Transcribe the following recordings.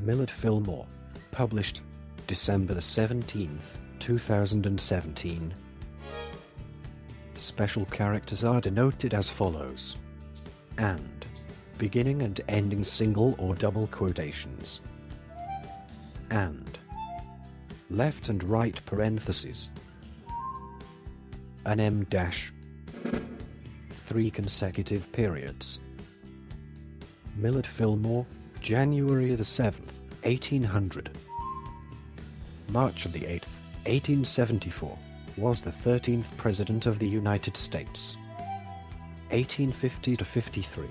Millard Fillmore. Published December 17th, 2017. Special characters are denoted as follows. And. Beginning and ending single or double quotations. And. Left and right parentheses. An M dash. Three consecutive periods. Millard Fillmore, January the 7th, 1800. March the 8th, 1874, was the 13th President of the United States. 1850 to 53.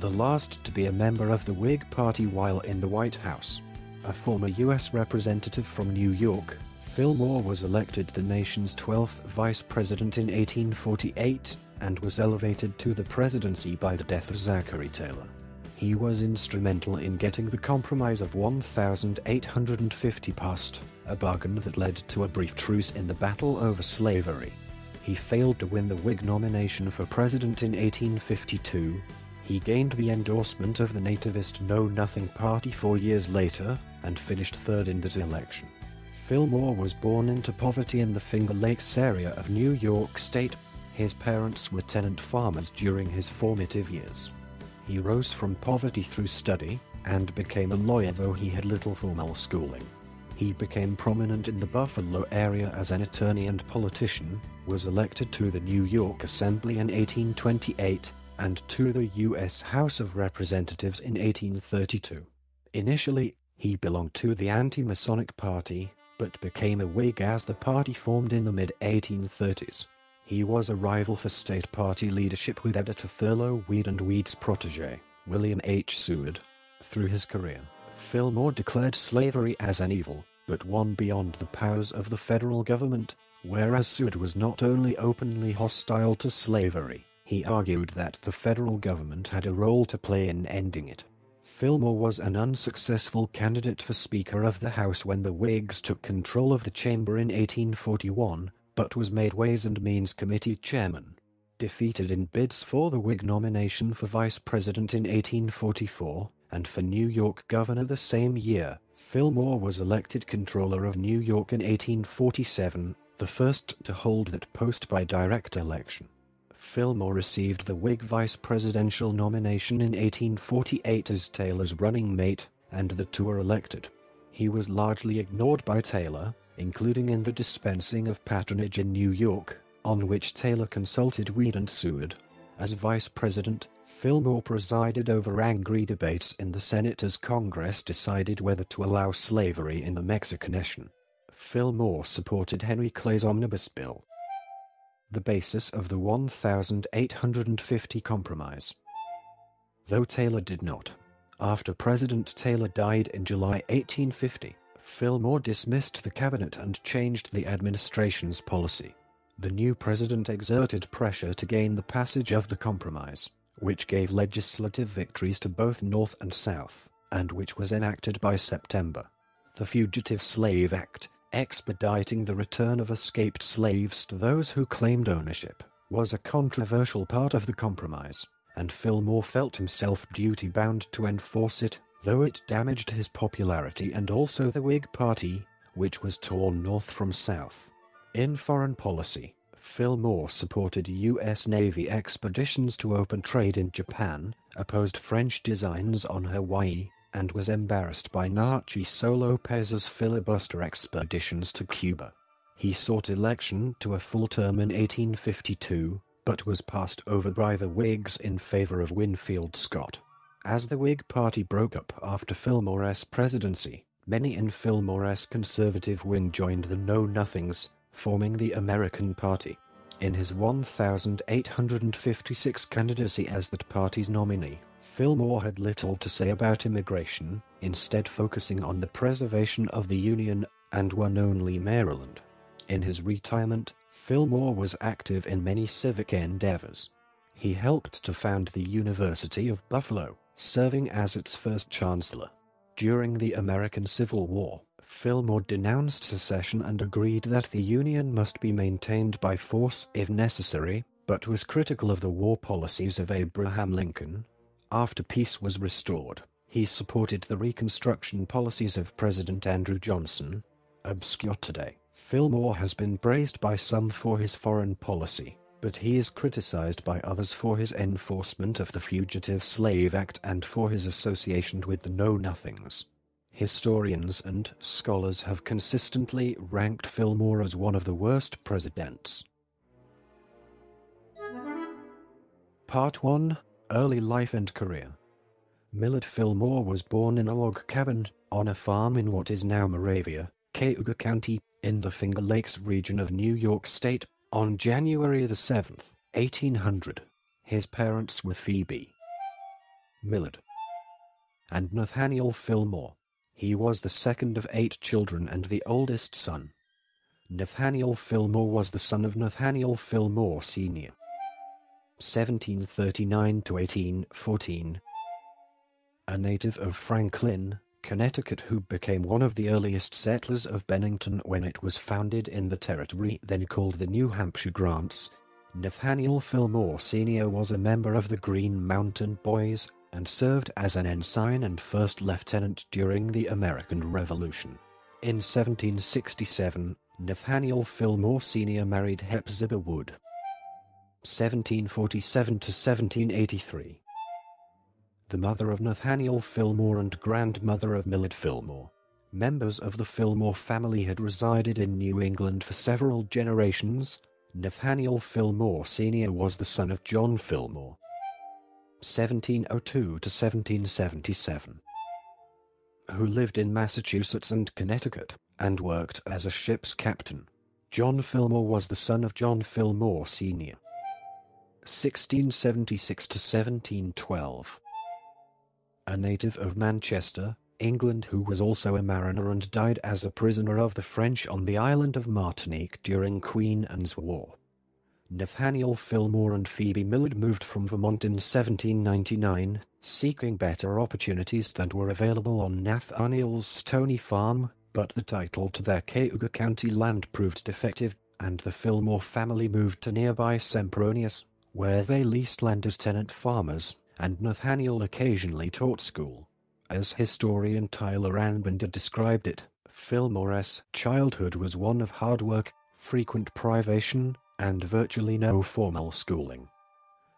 The last to be a member of the Whig Party while in the White House. A former U.S. representative from New York, Fillmore was elected the nation's 12th vice president in 1848 and was elevated to the presidency by the death of Zachary Taylor. He was instrumental in getting the Compromise of 1850 passed, a bargain that led to a brief truce in the battle over slavery. He failed to win the Whig nomination for president in 1852. He gained the endorsement of the nativist Know Nothing Party four years later and finished third in that election. Fillmore was born into poverty in the Finger Lakes area of New York State. His parents were tenant farmers during his formative years. He rose from poverty through study and became a lawyer though he had little formal schooling. He became prominent in the Buffalo area as an attorney and politician, was elected to the New York Assembly in 1828 and to the U.S. House of Representatives in 1832. Initially, he belonged to the anti-Masonic Party, but became a Whig as the party formed in the mid-1830s. He was a rival for state party leadership with editor Thurlow Weed and Weed's protege, William H. Seward. Through his career, Fillmore declared slavery as an evil, but one beyond the powers of the federal government, whereas Seward was not only openly hostile to slavery, he argued that the federal government had a role to play in ending it. Fillmore was an unsuccessful candidate for Speaker of the House when the Whigs took control of the chamber in 1841, but was made Ways and Means Committee chairman. Defeated in bids for the Whig nomination for vice president in 1844 and for New York governor the same year, Fillmore was elected Comptroller of New York in 1847, the first to hold that post by direct election. Fillmore received the Whig vice presidential nomination in 1848 as Taylor's running mate, and the two were elected. He was largely ignored by Taylor, including in the dispensing of patronage in New York, on which Taylor consulted Weed and Seward. As vice president, Fillmore presided over angry debates in the Senate as Congress decided whether to allow slavery in the Mexican Cession. Fillmore supported Henry Clay's omnibus bill, the basis of the 1850 Compromise. Though Taylor did not. After President Taylor died in July 1850, Fillmore dismissed the cabinet and changed the administration's policy. The new president exerted pressure to gain the passage of the compromise, which gave legislative victories to both North and South, and which was enacted by September. The Fugitive Slave Act, expediting the return of escaped slaves to those who claimed ownership, was a controversial part of the compromise, and Fillmore felt himself duty bound to enforce it though it damaged his popularity and also the Whig Party, which was torn north from south. In foreign policy, Fillmore supported U.S. Navy expeditions to open trade in Japan, opposed French designs on Hawaii, and was embarrassed by Narciso Lopez's filibuster expeditions to Cuba. He sought election to a full term in 1852, but was passed over by the Whigs in favor of Winfield Scott. As the Whig Party broke up after Fillmore's presidency, many in Fillmore's conservative wing joined the Know Nothings, forming the American Party. In his 1,856 candidacy as that party's nominee, Fillmore had little to say about immigration, instead focusing on the preservation of the Union and won only Maryland. In his retirement, Fillmore was active in many civic endeavors. He helped to found the University of Buffalo, serving as its first chancellor. During the American Civil War, Fillmore denounced secession and agreed that the Union must be maintained by force if necessary, but was critical of the war policies of Abraham Lincoln. After peace was restored, He supported the Reconstruction policies of President Andrew Johnson. Obscure today, Fillmore has been praised by some for his foreign policy, but he is criticized by others for his enforcement of the Fugitive Slave Act and for his association with the Know Nothings. Historians and scholars have consistently ranked Fillmore as one of the worst presidents. Part 1 Early Life and Career Millard Fillmore was born in a log cabin on a farm in what is now Moravia, Cayuga County, in the Finger Lakes region of New York State, on January the 7th, 1800. His parents were Phoebe Millard and Nathaniel Fillmore. He was the second of eight children and the oldest son. Nathaniel Fillmore was the son of Nathaniel Fillmore Sr. 1739 to 1814, a native of Franklin, Connecticut who became one of the earliest settlers of Bennington when it was founded in the territory then called the New Hampshire Grants. Nathaniel Fillmore Sr. was a member of the Green Mountain Boys and served as an ensign and first lieutenant during the American Revolution. In 1767, Nathaniel Fillmore Sr. married Hepzibah Wood. 1747 to 1783 the mother of Nathaniel Fillmore and grandmother of Millard Fillmore. Members of the Fillmore family had resided in New England for several generations. Nathaniel Fillmore Sr. was the son of John Fillmore. 1702 to 1777, who lived in Massachusetts and Connecticut and worked as a ship's captain. John Fillmore was the son of John Fillmore Sr. 1676 to 1712 a native of Manchester, England who was also a mariner and died as a prisoner of the French on the island of Martinique during Queen Anne's War. Nathaniel Fillmore and Phoebe Millard moved from Vermont in 1799, seeking better opportunities than were available on Nathaniel's Stony Farm, but the title to their Cayuga County land proved defective, and the Fillmore family moved to nearby Sempronius, where they leased land as tenant farmers and Nathaniel occasionally taught school. As historian Tyler Anbinder described it, Fillmore's childhood was one of hard work, frequent privation, and virtually no formal schooling.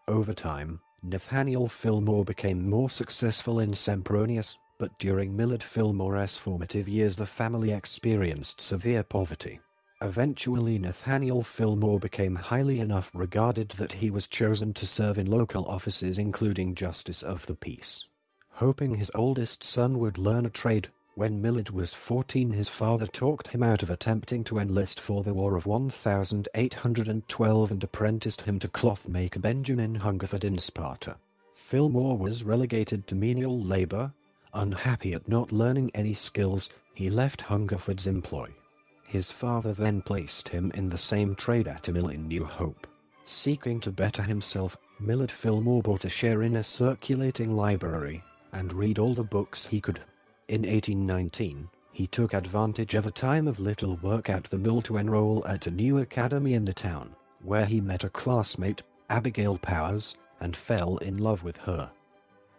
Over time, Nathaniel Fillmore became more successful in Sempronius, but during Millard Fillmore's formative years the family experienced severe poverty. Eventually Nathaniel Fillmore became highly enough regarded that he was chosen to serve in local offices including Justice of the Peace. Hoping his oldest son would learn a trade, when Millard was 14 his father talked him out of attempting to enlist for the War of 1812 and apprenticed him to clothmaker Benjamin Hungerford in Sparta. Fillmore was relegated to menial labor. Unhappy at not learning any skills, he left Hungerford's employ. His father then placed him in the same trade at a mill in New Hope. Seeking to better himself, Millard Fillmore bought a share in a circulating library and read all the books he could. In 1819, he took advantage of a time of little work at the mill to enroll at a new academy in the town, where he met a classmate, Abigail Powers, and fell in love with her.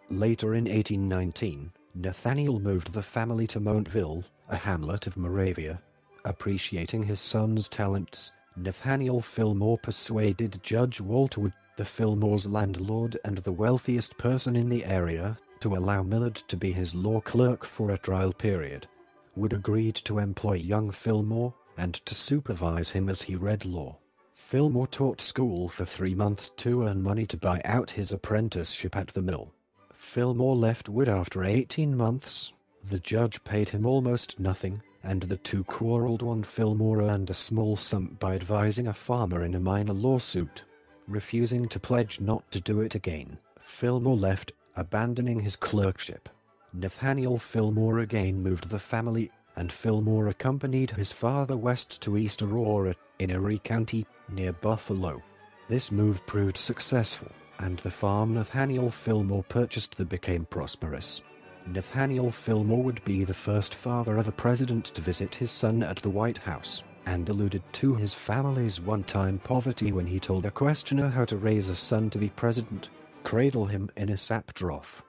Later in 1819, Nathaniel moved the family to Montville, a hamlet of Moravia, Appreciating his son's talents, Nathaniel Fillmore persuaded Judge Walter Wood, the Fillmore's landlord and the wealthiest person in the area, to allow Millard to be his law clerk for a trial period. Wood agreed to employ young Fillmore and to supervise him as he read law. Fillmore taught school for three months to earn money to buy out his apprenticeship at the mill. Fillmore left Wood after 18 months. The judge paid him almost nothing, and the two quarreled on Fillmore earned a small sum by advising a farmer in a minor lawsuit. Refusing to pledge not to do it again, Fillmore left, abandoning his clerkship. Nathaniel Fillmore again moved the family, and Fillmore accompanied his father west to East Aurora, in Erie County, near Buffalo. This move proved successful, and the farm Nathaniel Fillmore purchased the became prosperous. Nathaniel Fillmore would be the first father of a president to visit his son at the White House, and alluded to his family's one-time poverty when he told a questioner how to raise a son to be president, cradle him in a sap trough.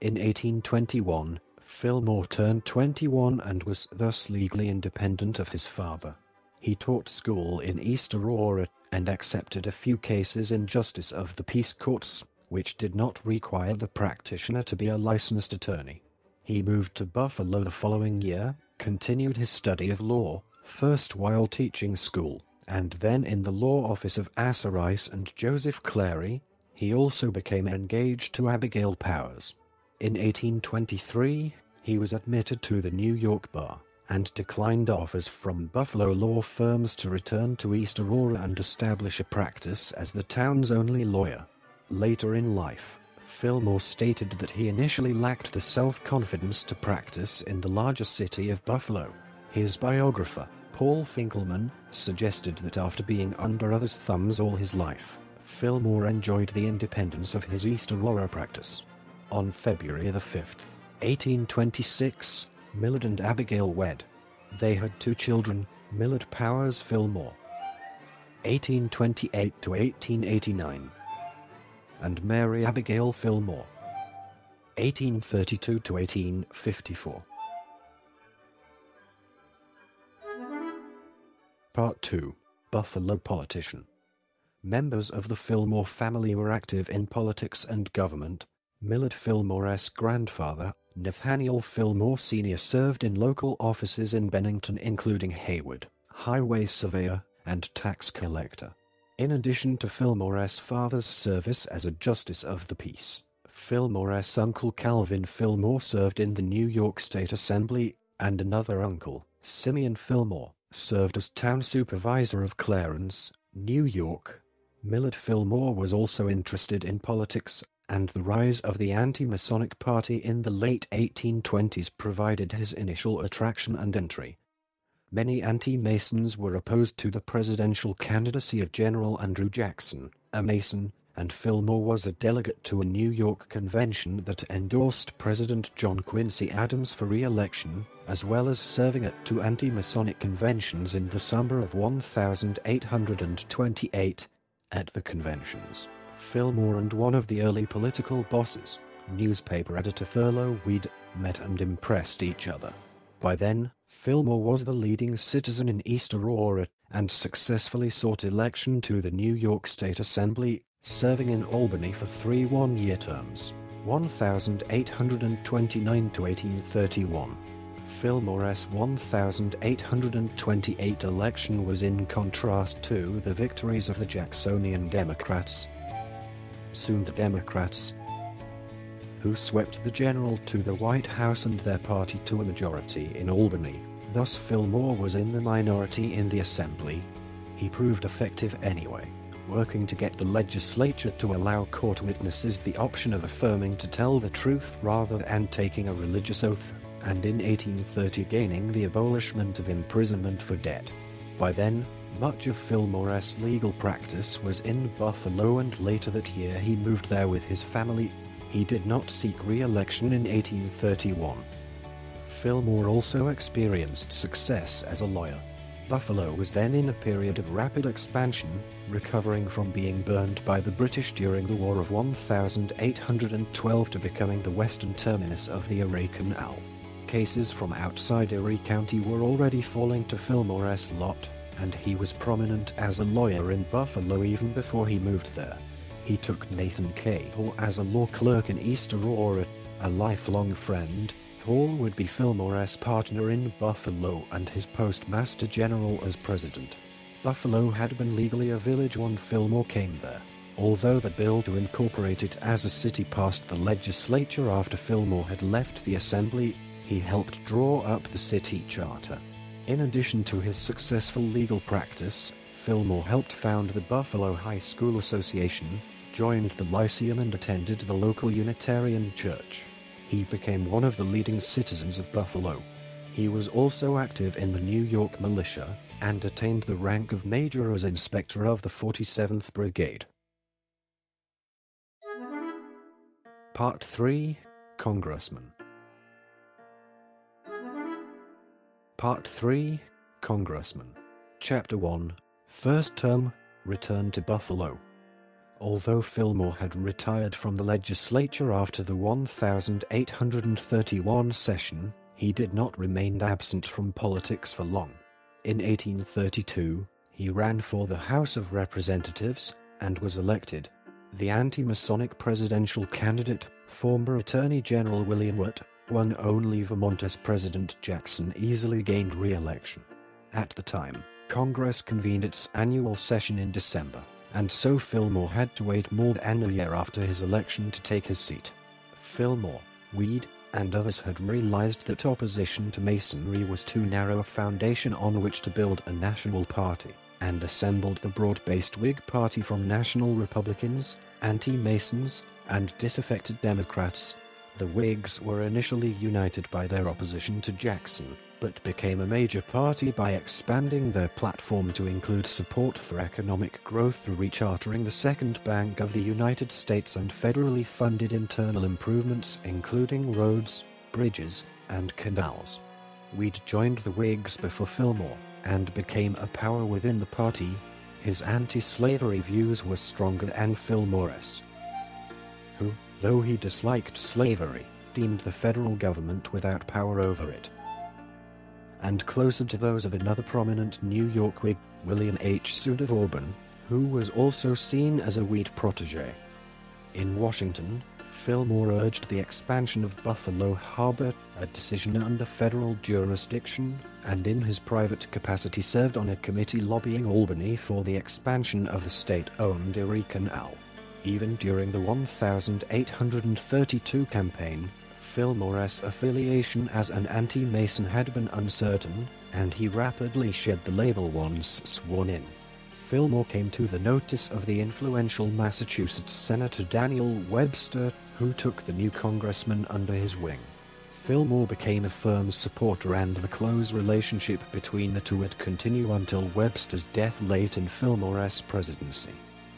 In 1821, Fillmore turned 21 and was thus legally independent of his father. He taught school in East Aurora and accepted a few cases in justice of the peace courts, which did not require the practitioner to be a licensed attorney. He moved to Buffalo the following year, continued his study of law, first while teaching school, and then in the law office of Asa Rice and Joseph Clary. He also became engaged to Abigail Powers. In 1823, he was admitted to the New York bar and declined offers from Buffalo law firms to return to East Aurora and establish a practice as the town's only lawyer. Later in life, Fillmore stated that he initially lacked the self-confidence to practice in the larger city of Buffalo. His biographer, Paul Finkelman, suggested that after being under others' thumbs all his life, Fillmore enjoyed the independence of his East Aurora practice. On February the 5th, 1826, Millard and Abigail wed. They had two children, Millard Powers Fillmore, 1828 to 1889, and Mary Abigail Fillmore, 1832 to 1854. Part 2 Buffalo Politician Members of the Fillmore family were active in politics and government. Millard Fillmore's grandfather, Nathaniel Fillmore Sr. served in local offices in Bennington including Hayward, highway surveyor, and tax collector. In addition to Fillmore's father's service as a justice of the peace, Fillmore's uncle Calvin Fillmore served in the New York State Assembly, and another uncle, Simeon Fillmore, served as town supervisor of Clarence, New York. Millard Fillmore was also interested in politics and the rise of the anti-Masonic Party in the late 1820s provided his initial attraction and entry. Many anti-Masons were opposed to the presidential candidacy of General Andrew Jackson, a Mason, and Fillmore was a delegate to a New York convention that endorsed President John Quincy Adams for re-election, as well as serving at two anti-Masonic conventions in the summer of 1828. At the conventions, Fillmore and one of the early political bosses, newspaper editor Thurlow Weed, met and impressed each other. By then, Fillmore was the leading citizen in East Aurora and successfully sought election to the New York State Assembly, serving in Albany for three one-year terms, 1829 to 1831. Fillmore's 1828 election was in contrast to the victories of the Jacksonian Democrats soon the Democrats, who swept the general to the White House and their party to a majority in Albany. Thus Fillmore was in the minority in the Assembly. He proved effective anyway, working to get the legislature to allow court witnesses the option of affirming to tell the truth rather than taking a religious oath, and in 1830 gaining the abolishment of imprisonment for debt. By then, much of Fillmore's legal practice was in Buffalo and later that year he moved there with his family. He did not seek re-election in 1831. Fillmore also experienced success as a lawyer. Buffalo was then in a period of rapid expansion, recovering from being burned by the British during the War of 1812 to becoming the western terminus of the Erie Canal. Cases from outside Erie County were already falling to Fillmore's lot, and he was prominent as a lawyer in Buffalo even before he moved there. He took Nathan K. Hall as a law clerk in East Aurora, a lifelong friend. Hall would be Fillmore's partner in Buffalo and his postmaster general as president. Buffalo had been legally a village when Fillmore came there. Although the bill to incorporate it as a city passed the legislature after Fillmore had left the assembly, he helped draw up the city charter. In addition to his successful legal practice, Fillmore helped found the Buffalo High School Association, joined the Lyceum and attended the local Unitarian Church. He became one of the leading citizens of Buffalo. He was also active in the New York militia and attained the rank of major as inspector of the 47th Brigade. Part 3 Congressman Part 3 Congressman Chapter 1 First Term Return to Buffalo Although Fillmore had retired from the legislature after the 1831 session, he did not remain absent from politics for long. In 1832, he ran for the House of Representatives and was elected. The anti-Masonic presidential candidate, former Attorney General William Wirt, won only Vermont as President Jackson easily gained re-election. At the time, Congress convened its annual session in December, and so Fillmore had to wait more than a year after his election to take his seat. Fillmore, Weed, and others had realized that opposition to Masonry was too narrow a foundation on which to build a national party and assembled the broad-based Whig Party from national Republicans, anti-Masons, and disaffected Democrats. The Whigs were initially united by their opposition to Jackson, but became a major party by expanding their platform to include support for economic growth through rechartering the Second Bank of the United States and federally funded internal improvements including roads, bridges, and canals. Weed joined the Whigs before Fillmore, and became a power within the party, his anti-slavery views were stronger than Fillmore's, who, though he disliked slavery, deemed the federal government without power over it. And closer to those of another prominent New York Whig, William H. Seward of Auburn, who was also seen as a Weed protege. In Washington, Fillmore urged the expansion of Buffalo Harbor, a decision under federal jurisdiction, and in his private capacity served on a committee lobbying Albany for the expansion of the state-owned Erie Canal. Even during the 1832 campaign, Fillmore's affiliation as an anti-Mason had been uncertain, and he rapidly shed the label once sworn in. Fillmore came to the notice of the influential Massachusetts Senator Daniel Webster, who took the new congressman under his wing. Fillmore became a firm supporter and the close relationship between the two would continue until Webster's death late in Fillmore's presidency.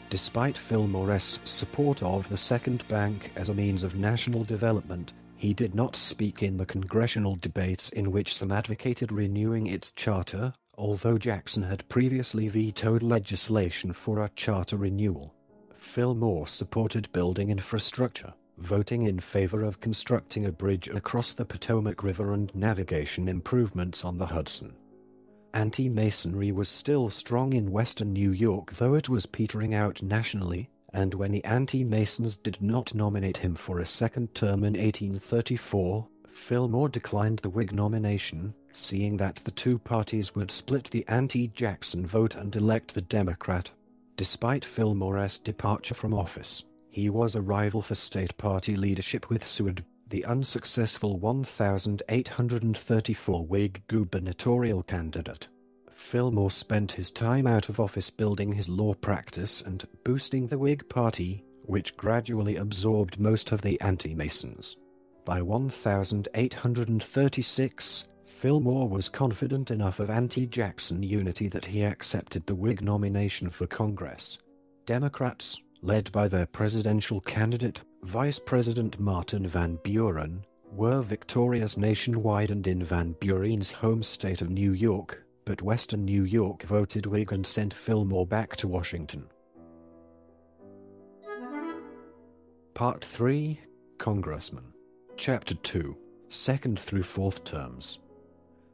Despite Fillmore's support of the Second Bank as a means of national development, he did not speak in the congressional debates in which some advocated renewing its charter, although Jackson had previously vetoed legislation for a charter renewal. Fillmore supported building infrastructure, voting in favor of constructing a bridge across the Potomac River and navigation improvements on the Hudson. Anti-Masonry was still strong in western New York though it was petering out nationally, and when the anti-Masons did not nominate him for a second term in 1834, Fillmore declined the Whig nomination, seeing that the two parties would split the anti-Jackson vote and elect the Democrat. Despite Fillmore's departure from office, he was a rival for state party leadership with Seward, the unsuccessful 1834 Whig gubernatorial candidate. Fillmore spent his time out of office building his law practice and boosting the Whig Party, which gradually absorbed most of the anti-Masons. By 1836, Fillmore was confident enough of anti-Jackson unity that he accepted the Whig nomination for Congress. Democrats, led by their presidential candidate, Vice President Martin Van Buren, were victorious nationwide and in Van Buren's home state of New York, but Western New York voted Whig and sent Fillmore back to Washington. Part 3 Congressman Chapter 2 Second through Fourth Terms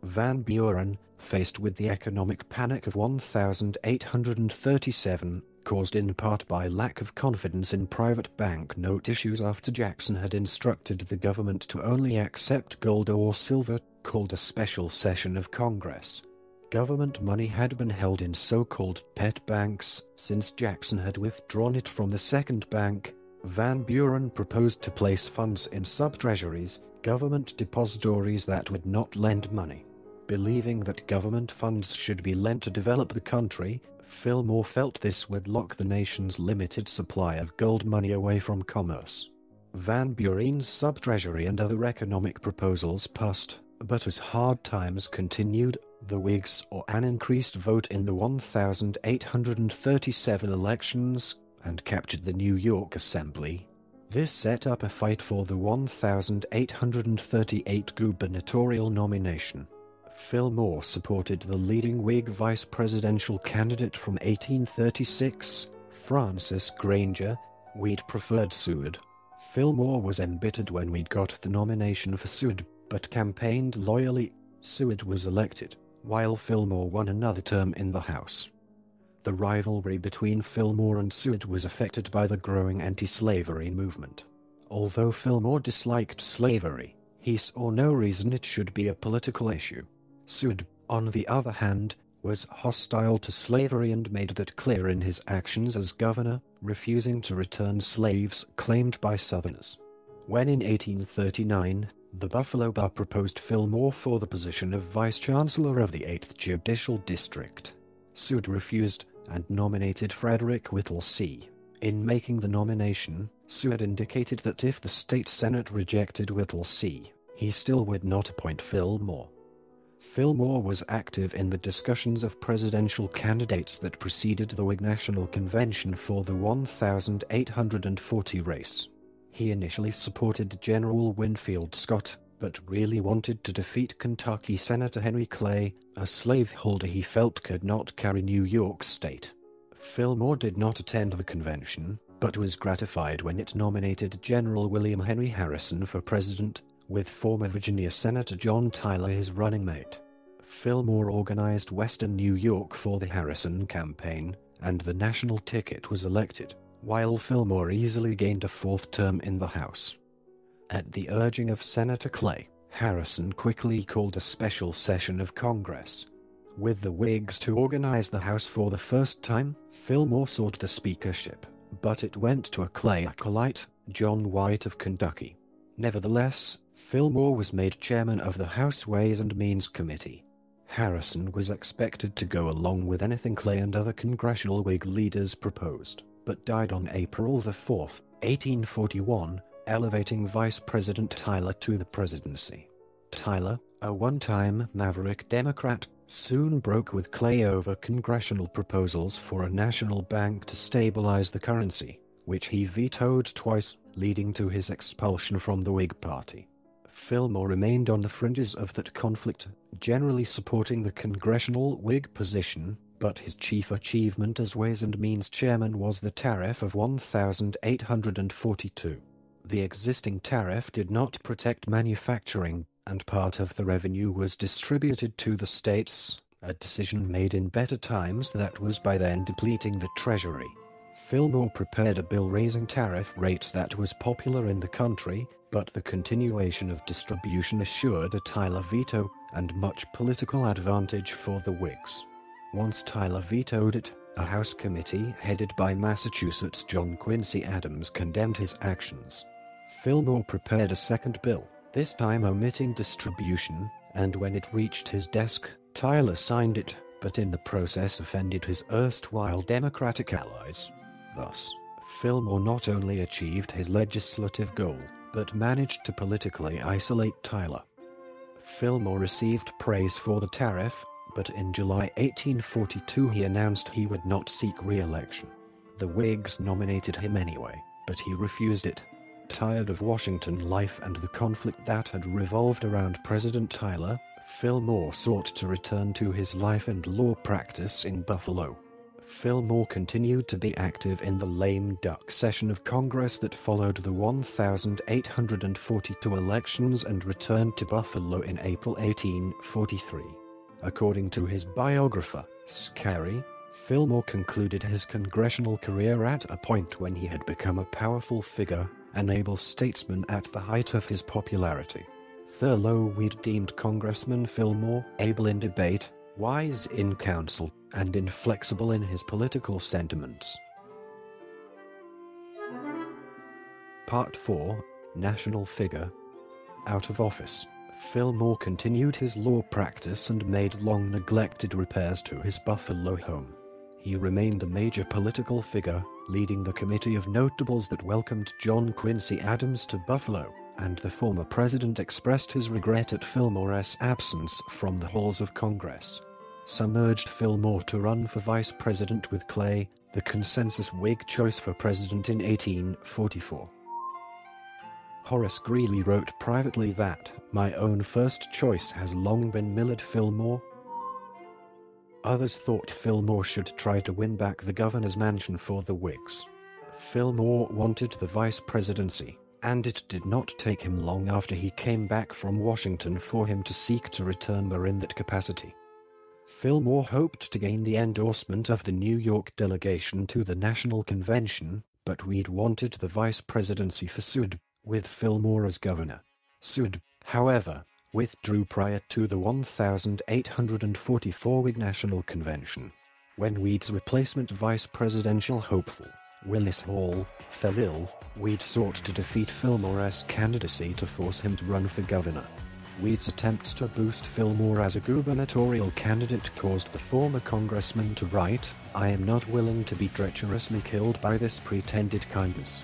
Van Buren, faced with the economic panic of 1837, caused in part by lack of confidence in private bank note issues after Jackson had instructed the government to only accept gold or silver, called a special session of Congress. Government money had been held in so-called pet banks since Jackson had withdrawn it from the second bank Van Buren proposed to place funds in sub-treasuries, government depositories that would not lend money. Believing that government funds should be lent to develop the country, Fillmore felt this would lock the nation's limited supply of gold money away from commerce. Van Buren's sub-treasury and other economic proposals passed, but as hard times continued, the Whigs or an increased vote in the 1837 elections and captured the New York Assembly. This set up a fight for the 1838 gubernatorial nomination. Fillmore supported the leading Whig vice presidential candidate from 1836, Francis Granger, Weed preferred Seward. Fillmore was embittered when Weed got the nomination for Seward, but campaigned loyally. Seward was elected, while Fillmore won another term in the House. The rivalry between Fillmore and Seward was affected by the growing anti-slavery movement. Although Fillmore disliked slavery, he saw no reason it should be a political issue. Seward, on the other hand, was hostile to slavery and made that clear in his actions as governor, refusing to return slaves claimed by Southerners. When in 1839, the Buffalo Bar proposed Fillmore for the position of Vice Chancellor of the 8th Judicial District. Seward refused and nominated Frederick Whittlesey. In making the nomination, Seward indicated that if the state senate rejected Whittlesey, he still would not appoint Fillmore. Fillmore was active in the discussions of presidential candidates that preceded the Whig National Convention for the 1840 race. He initially supported General Winfield Scott, but really wanted to defeat Kentucky Senator Henry Clay, a slaveholder he felt could not carry New York State. Fillmore did not attend the convention, but was gratified when it nominated General William Henry Harrison for president, with former Virginia Senator John Tyler his running mate. Fillmore organized Western New York for the Harrison campaign, and the national ticket was elected, while Fillmore easily gained a fourth term in the House. At the urging of Senator Clay, Harrison quickly called a special session of Congress. With the Whigs to organize the House for the first time, Fillmore sought the speakership, but it went to a Clay acolyte, John White of Kentucky. Nevertheless, Fillmore was made chairman of the House Ways and Means Committee. Harrison was expected to go along with anything Clay and other congressional Whig leaders proposed, but died on April 4, 1841, elevating Vice President Tyler to the presidency. Tyler, a one-time maverick Democrat, soon broke with Clay over congressional proposals for a national bank to stabilize the currency, which he vetoed twice, leading to his expulsion from the Whig Party. Fillmore remained on the fringes of that conflict, generally supporting the congressional Whig position, but his chief achievement as Ways and Means chairman was the tariff of 1842. The existing tariff did not protect manufacturing, and part of the revenue was distributed to the states, a decision made in better times that was by then depleting the treasury. Fillmore prepared a bill raising tariff rates that was popular in the country, but the continuation of distribution assured a Tyler veto and much political advantage for the Whigs. Once Tyler vetoed it, a House committee headed by Massachusetts John Quincy Adams condemned his actions. Fillmore prepared a second bill, this time omitting distribution, and when it reached his desk, Tyler signed it, but in the process offended his erstwhile Democratic allies. Thus, Fillmore not only achieved his legislative goal, but managed to politically isolate Tyler. Fillmore received praise for the tariff, but in July 1842 he announced he would not seek re-election. The Whigs nominated him anyway, but he refused it. Tired of Washington life and the conflict that had revolved around President Tyler, Fillmore sought to return to his life and law practice in Buffalo. Fillmore continued to be active in the lame duck session of Congress that followed the 1842 elections and returned to Buffalo in April 1843. According to his biographer, Scarry, Fillmore concluded his congressional career at a point when he had become a powerful figure, an able statesman at the height of his popularity. Thurlow Weed deemed Congressman Fillmore able in debate, wise in counsel, and inflexible in his political sentiments. Part 4 National Figure Out of Office Fillmore continued his law practice and made long neglected repairs to his Buffalo home. He remained a major political figure, leading the committee of notables that welcomed John Quincy Adams to Buffalo, and the former president expressed his regret at Fillmore's absence from the halls of Congress. Some urged Fillmore to run for vice president with Clay, the consensus Whig choice for president in 1844. Horace Greeley wrote privately that, My own first choice has long been Millard Fillmore. Others thought Fillmore should try to win back the governor's mansion for the Whigs. Fillmore wanted the vice presidency, and it did not take him long after he came back from Washington for him to seek to return there in that capacity. Fillmore hoped to gain the endorsement of the New York delegation to the National Convention, but Weed wanted the vice presidency for Seward, with Fillmore as governor. Seward, however, withdrew prior to the 1844 Whig National Convention. When Weed's replacement vice presidential hopeful, Willis Hall, fell ill, Weed sought to defeat Fillmore's candidacy to force him to run for governor. Weed's attempts to boost Fillmore as a gubernatorial candidate caused the former congressman to write, I am not willing to be treacherously killed by this pretended kindness.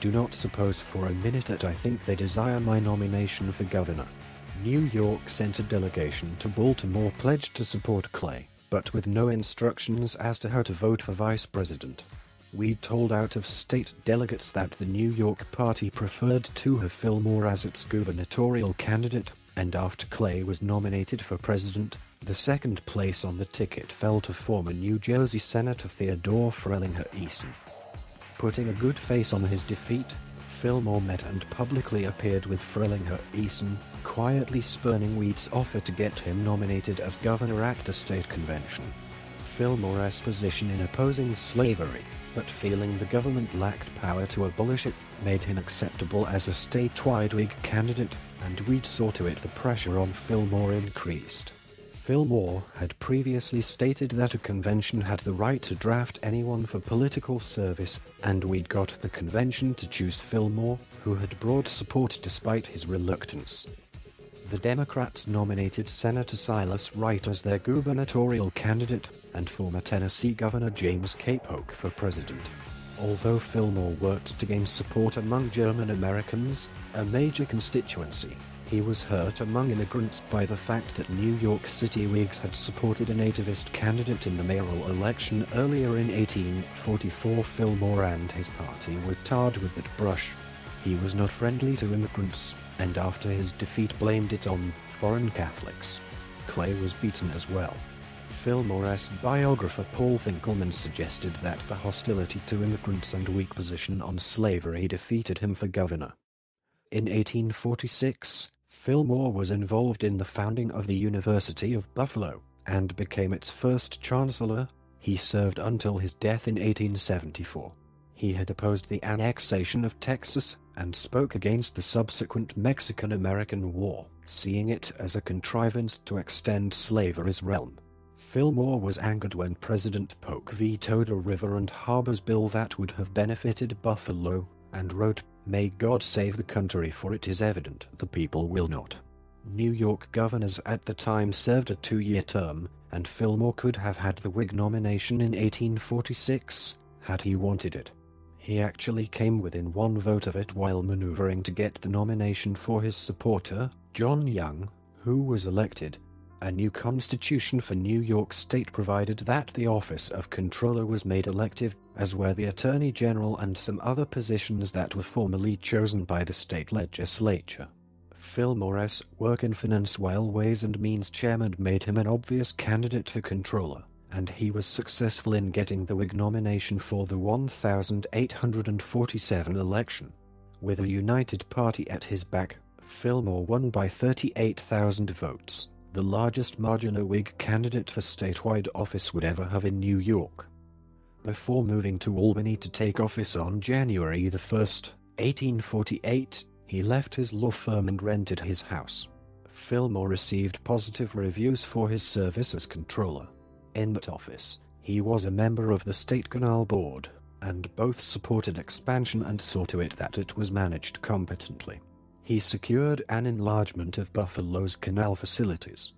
Do not suppose for a minute that I think they desire my nomination for governor. New York sent a delegation to Baltimore pledged to support Clay, but with no instructions as to how to vote for vice president. We told out-of-state delegates that the New York party preferred to have Fillmore as its gubernatorial candidate, and after Clay was nominated for president, the second place on the ticket fell to former New Jersey Senator Theodore Frelinghuysen Eason. Putting a good face on his defeat, Fillmore met and publicly appeared with Frelinghuysen Eason, quietly spurning Weed's offer to get him nominated as governor at the state convention. Fillmore's position in opposing slavery, but feeling the government lacked power to abolish it, made him acceptable as a statewide Whig candidate, and Weed saw to it the pressure on Fillmore increased. Fillmore had previously stated that a convention had the right to draft anyone for political service, and Weed got the convention to choose Fillmore, who had broad support despite his reluctance. The Democrats nominated Senator Silas Wright as their gubernatorial candidate, and former Tennessee Governor James. Polk for president. Although Fillmore worked to gain support among German Americans, a major constituency, he was hurt among immigrants by the fact that New York City Whigs had supported a nativist candidate in the mayoral election earlier in 1844. Fillmore and his party were tarred with that brush. He was not friendly to immigrants, and after his defeat blamed it on foreign Catholics. Clay was beaten as well. Fillmore's biographer Paul Finkelman suggested that the hostility to immigrants and weak position on slavery defeated him for governor. In 1846, Fillmore was involved in the founding of the University of Buffalo and became its first chancellor. He served until his death in 1874. He had opposed the annexation of Texas and spoke against the subsequent Mexican-American War, seeing it as a contrivance to extend slavery's realm. Fillmore was angered when President Polk vetoed a river and harbors bill that would have benefited Buffalo, and wrote May God save the country for it is evident the people will not. New York governors at the time served a two-year term, and Fillmore could have had the Whig nomination in 1846, had he wanted it. He actually came within one vote of it while maneuvering to get the nomination for his supporter, John Young, who was elected. A new constitution for New York State provided that the office of comptroller was made elective, as were the Attorney General and some other positions that were formally chosen by the state legislature. Fillmore's work in finance while Ways and Means chairman made him an obvious candidate for comptroller, and he was successful in getting the Whig nomination for the 1847 election. With a united party at his back, Fillmore won by 38,000 votes the largest margin a Whig candidate for statewide office would ever have in New York. Before moving to Albany to take office on January 1, 1848, he left his law firm and rented his house. Fillmore received positive reviews for his service as comptroller. In that office, he was a member of the State Canal Board, and both supported expansion and saw to it that it was managed competently. He secured an enlargement of Buffalo's canal facilities.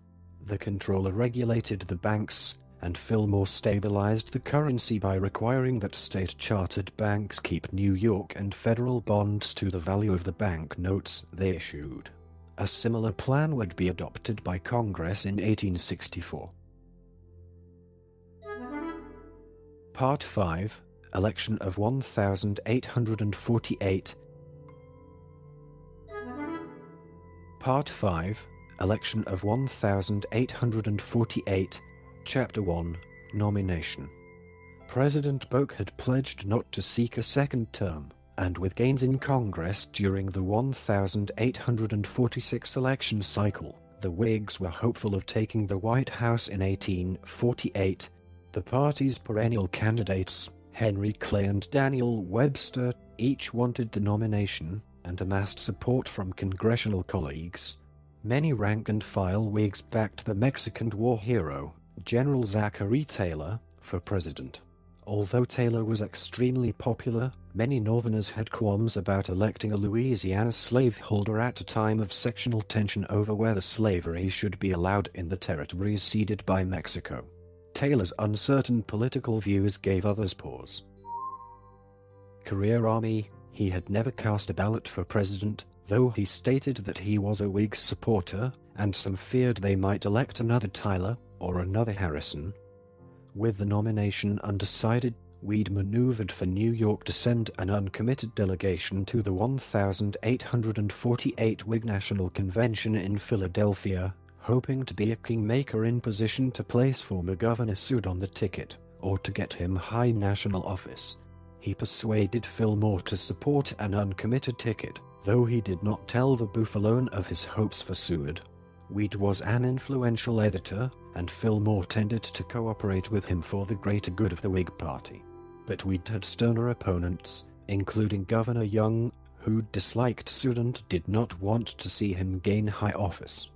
The comptroller regulated the banks, and Fillmore stabilized the currency by requiring that state-chartered banks keep New York and federal bonds to the value of the bank notes they issued. A similar plan would be adopted by Congress in 1864. Part 5 Election of 1848 Part 5 Election of 1848 Chapter 1 Nomination President Polk had pledged not to seek a second term, and with gains in Congress during the 1846 election cycle, the Whigs were hopeful of taking the White House in 1848. The party's perennial candidates, Henry Clay and Daniel Webster, each wanted the nomination and amassed support from congressional colleagues. Many rank and file Whigs backed the Mexican War hero, General Zachary Taylor, for president. Although Taylor was extremely popular, many Northerners had qualms about electing a Louisiana slaveholder at a time of sectional tension over whether slavery should be allowed in the territories ceded by Mexico. Taylor's uncertain political views gave others pause. Career Army, he had never cast a ballot for president, though he stated that he was a Whig supporter, and some feared they might elect another Tyler or another Harrison, with the nomination undecided, Weed maneuvered for New York to send an uncommitted delegation to the 1848 Whig National Convention in Philadelphia, hoping to be a kingmaker in position to place former Governor Seward on the ticket, or to get him high national office. He persuaded Fillmore to support an uncommitted ticket, though he did not tell the Buffalonian of his hopes for Seward. Weed was an influential editor, and Fillmore tended to cooperate with him for the greater good of the Whig Party. But Weed had sterner opponents, including Governor Young, who disliked Seward and did not want to see him gain high office.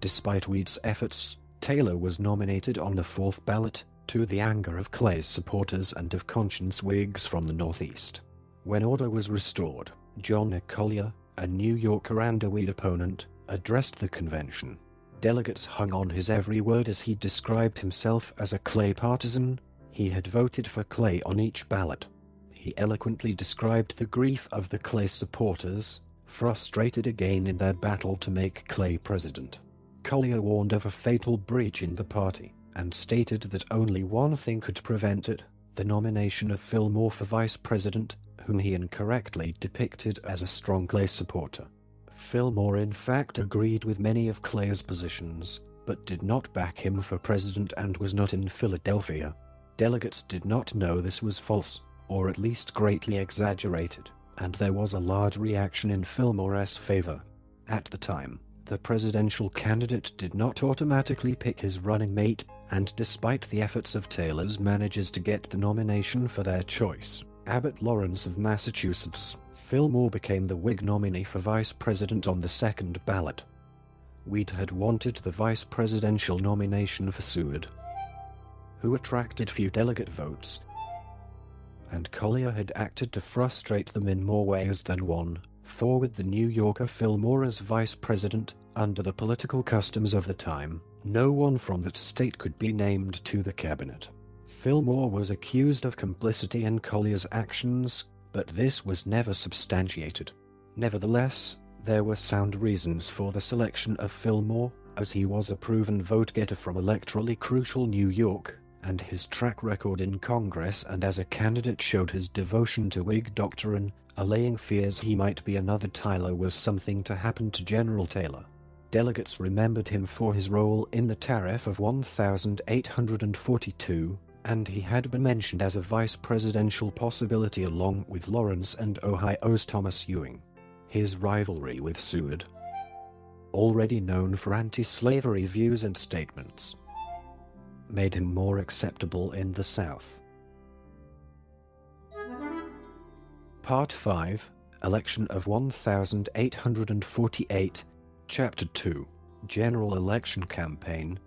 Despite Weed's efforts, Taylor was nominated on the fourth ballot, to the anger of Clay's supporters and of conscience Whigs from the Northeast. When order was restored, John Collier, a New Yorker and a Weed opponent, addressed the convention. Delegates hung on his every word as he described himself as a Clay partisan. He had voted for Clay on each ballot. He eloquently described the grief of the Clay supporters, frustrated again in their battle to make Clay president. Collier warned of a fatal breach in the party and stated that only one thing could prevent it the nomination of Fillmore for vice president, whom he incorrectly depicted as a strong Clay supporter. Fillmore in fact agreed with many of Clay's positions, but did not back him for president and was not in Philadelphia. Delegates did not know this was false, or at least greatly exaggerated, and there was a large reaction in Fillmore's favor. At the time, the presidential candidate did not automatically pick his running mate, and despite the efforts of Taylor's managers to get the nomination for their choice, Abbott Lawrence of Massachusetts, Fillmore became the Whig nominee for vice president on the second ballot. Weed had wanted the vice presidential nomination for Seward, who attracted few delegate votes, and Collier had acted to frustrate them in more ways than one. For the New Yorker Fillmore as vice president, under the political customs of the time, no one from that state could be named to the cabinet. Fillmore was accused of complicity in Collier's actions, but this was never substantiated. Nevertheless, there were sound reasons for the selection of Fillmore, as he was a proven vote getter from electorally crucial New York, and his track record in Congress and as a candidate showed his devotion to Whig doctrine, allaying fears he might be another Tyler was something to happen to General Taylor. Delegates remembered him for his role in the Tariff of 1842, and he had been mentioned as a vice presidential possibility along with Lawrence and Ohio's Thomas Ewing. His rivalry with Seward, already known for anti slavery views and statements, made him more acceptable in the South. Part 5 Election of 1848, Chapter 2 General Election Campaign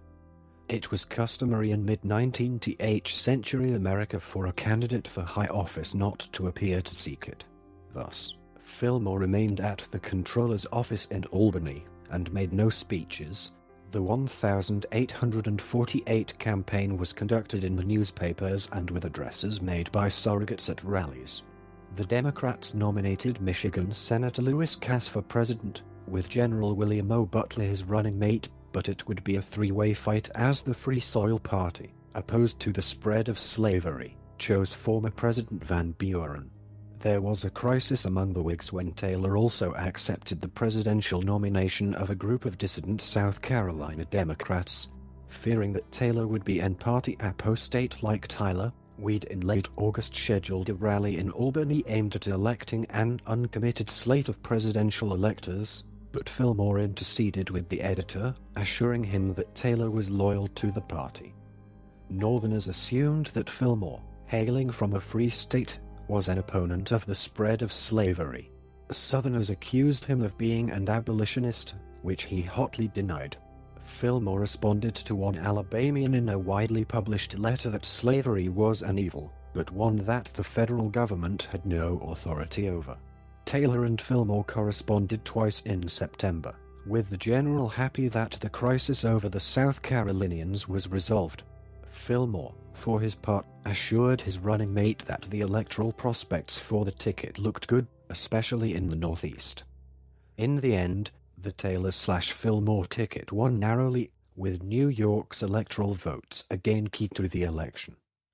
it was customary in mid-19th century America for a candidate for high office not to appear to seek it. Thus, Fillmore remained at the Comptroller's office in Albany and made no speeches. The 1848 campaign was conducted in the newspapers and with addresses made by surrogates at rallies. The Democrats nominated Michigan Senator Lewis Cass for president, with General William O. Butler his running mate but it would be a three-way fight as the Free Soil Party, opposed to the spread of slavery, chose former President Van Buren. There was a crisis among the Whigs when Taylor also accepted the presidential nomination of a group of dissident South Carolina Democrats. Fearing that Taylor would be an party apostate like Tyler, Weed in late August scheduled a rally in Albany aimed at electing an uncommitted slate of presidential electors, but Fillmore interceded with the editor, assuring him that Taylor was loyal to the party. Northerners assumed that Fillmore, hailing from a free state, was an opponent of the spread of slavery. Southerners accused him of being an abolitionist, which he hotly denied. Fillmore responded to one Alabamian in a widely published letter that slavery was an evil, but one that the federal government had no authority over. Taylor and Fillmore corresponded twice in September, with the general happy that the crisis over the South Carolinians was resolved. Fillmore, for his part, assured his running mate that the electoral prospects for the ticket looked good, especially in the Northeast. In the end, the Taylor slash Fillmore ticket won narrowly, with New York's electoral votes again key to the election.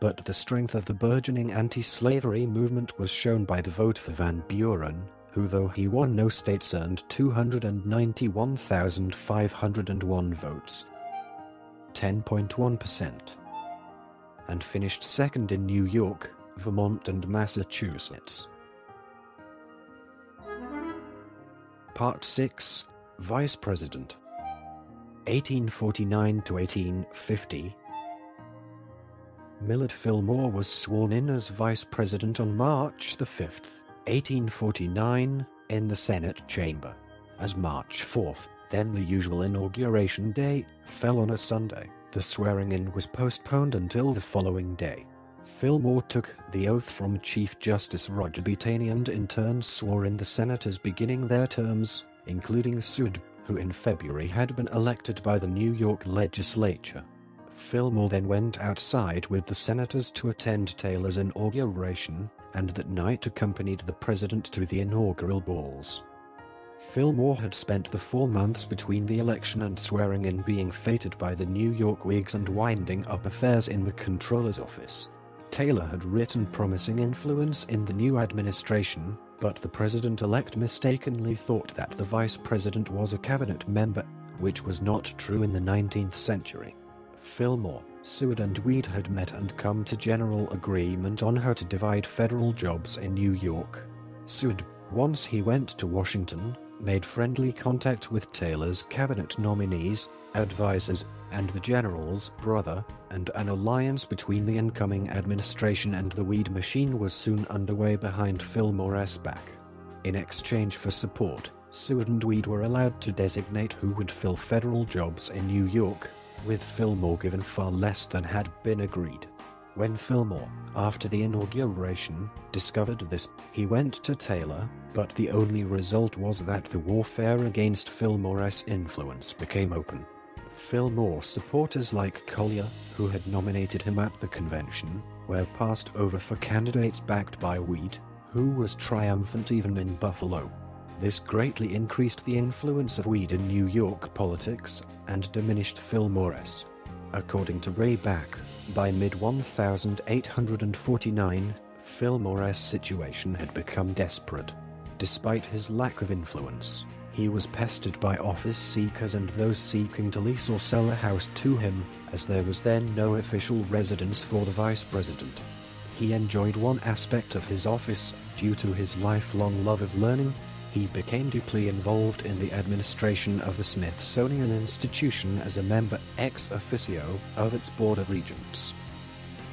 but the strength of the burgeoning anti-slavery movement was shown by the vote for Van Buren, who though he won no states earned 291,501 votes, 10.1%, and finished second in New York, Vermont and Massachusetts. Part 6 Vice President 1849 to 1850 Millard Fillmore was sworn in as Vice President on March the 5th, 1849, in the Senate chamber. As March 4th, then the usual inauguration day, fell on a Sunday, the swearing in was postponed until the following day. Fillmore took the oath from Chief Justice Roger B. Taney and in turn swore in the senators beginning their terms, including Seward, who in February had been elected by the New York legislature. Fillmore then went outside with the senators to attend Taylor's inauguration, and that night accompanied the president to the inaugural balls. Fillmore had spent the four months between the election and swearing in being feted by the New York Whigs and winding up affairs in the comptroller's office. Taylor had written promising influence in the new administration, but the president-elect mistakenly thought that the vice president was a cabinet member, which was not true in the 19th century. Fillmore, Seward and Weed had met and come to general agreement on how to divide federal jobs in New York. Seward, once he went to Washington, made friendly contact with Taylor's cabinet nominees, advisers, and the general's brother, and an alliance between the incoming administration and the Weed machine was soon underway behind Fillmore's back. In exchange for support, Seward and Weed were allowed to designate who would fill federal jobs in New York, with Fillmore given far less than had been agreed. When Fillmore, after the inauguration, discovered this, he went to Taylor, but the only result was that the warfare against Fillmore's influence became open. Fillmore supporters like Collier, who had nominated him at the convention, were passed over for candidates backed by Weed, who was triumphant even in Buffalo. This greatly increased the influence of Weed in New York politics and diminished Fillmore's. According to Rayback, by mid 1849, Fillmore's situation had become desperate. Despite his lack of influence, he was pestered by office seekers and those seeking to lease or sell a house to him, as there was then no official residence for the vice president. He enjoyed one aspect of his office due to his lifelong love of learning. He became deeply involved in the administration of the Smithsonian Institution as a member ex officio of its Board of Regents.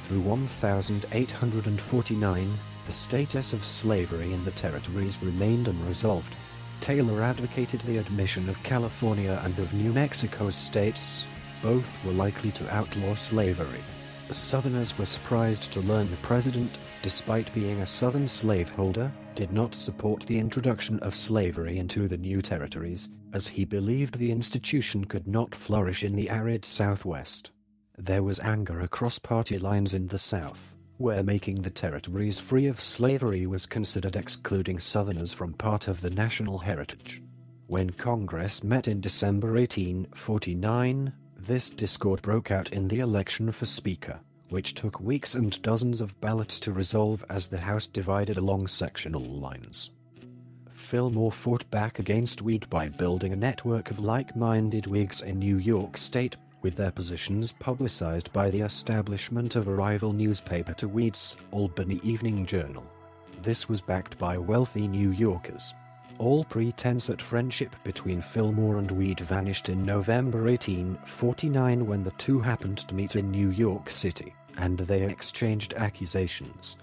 Through 1849, the status of slavery in the territories remained unresolved. Taylor advocated the admission of California and of New Mexico states. Both were likely to outlaw slavery. The Southerners were surprised to learn the president, despite being a Southern slaveholder, did not support the introduction of slavery into the new territories, as he believed the institution could not flourish in the arid Southwest. There was anger across party lines in the South, where making the territories free of slavery was considered excluding Southerners from part of the national heritage. When Congress met in December 1849, this discord broke out in the election for Speaker, which took weeks and dozens of ballots to resolve as the House divided along sectional lines. Fillmore fought back against Weed by building a network of like-minded Whigs in New York State, with their positions publicized by the establishment of a rival newspaper to Weed's Albany Evening Journal. This was backed by wealthy New Yorkers. All pretense at friendship between Fillmore and Weed vanished in November 1849 when the two happened to meet in New York City, and they exchanged accusations.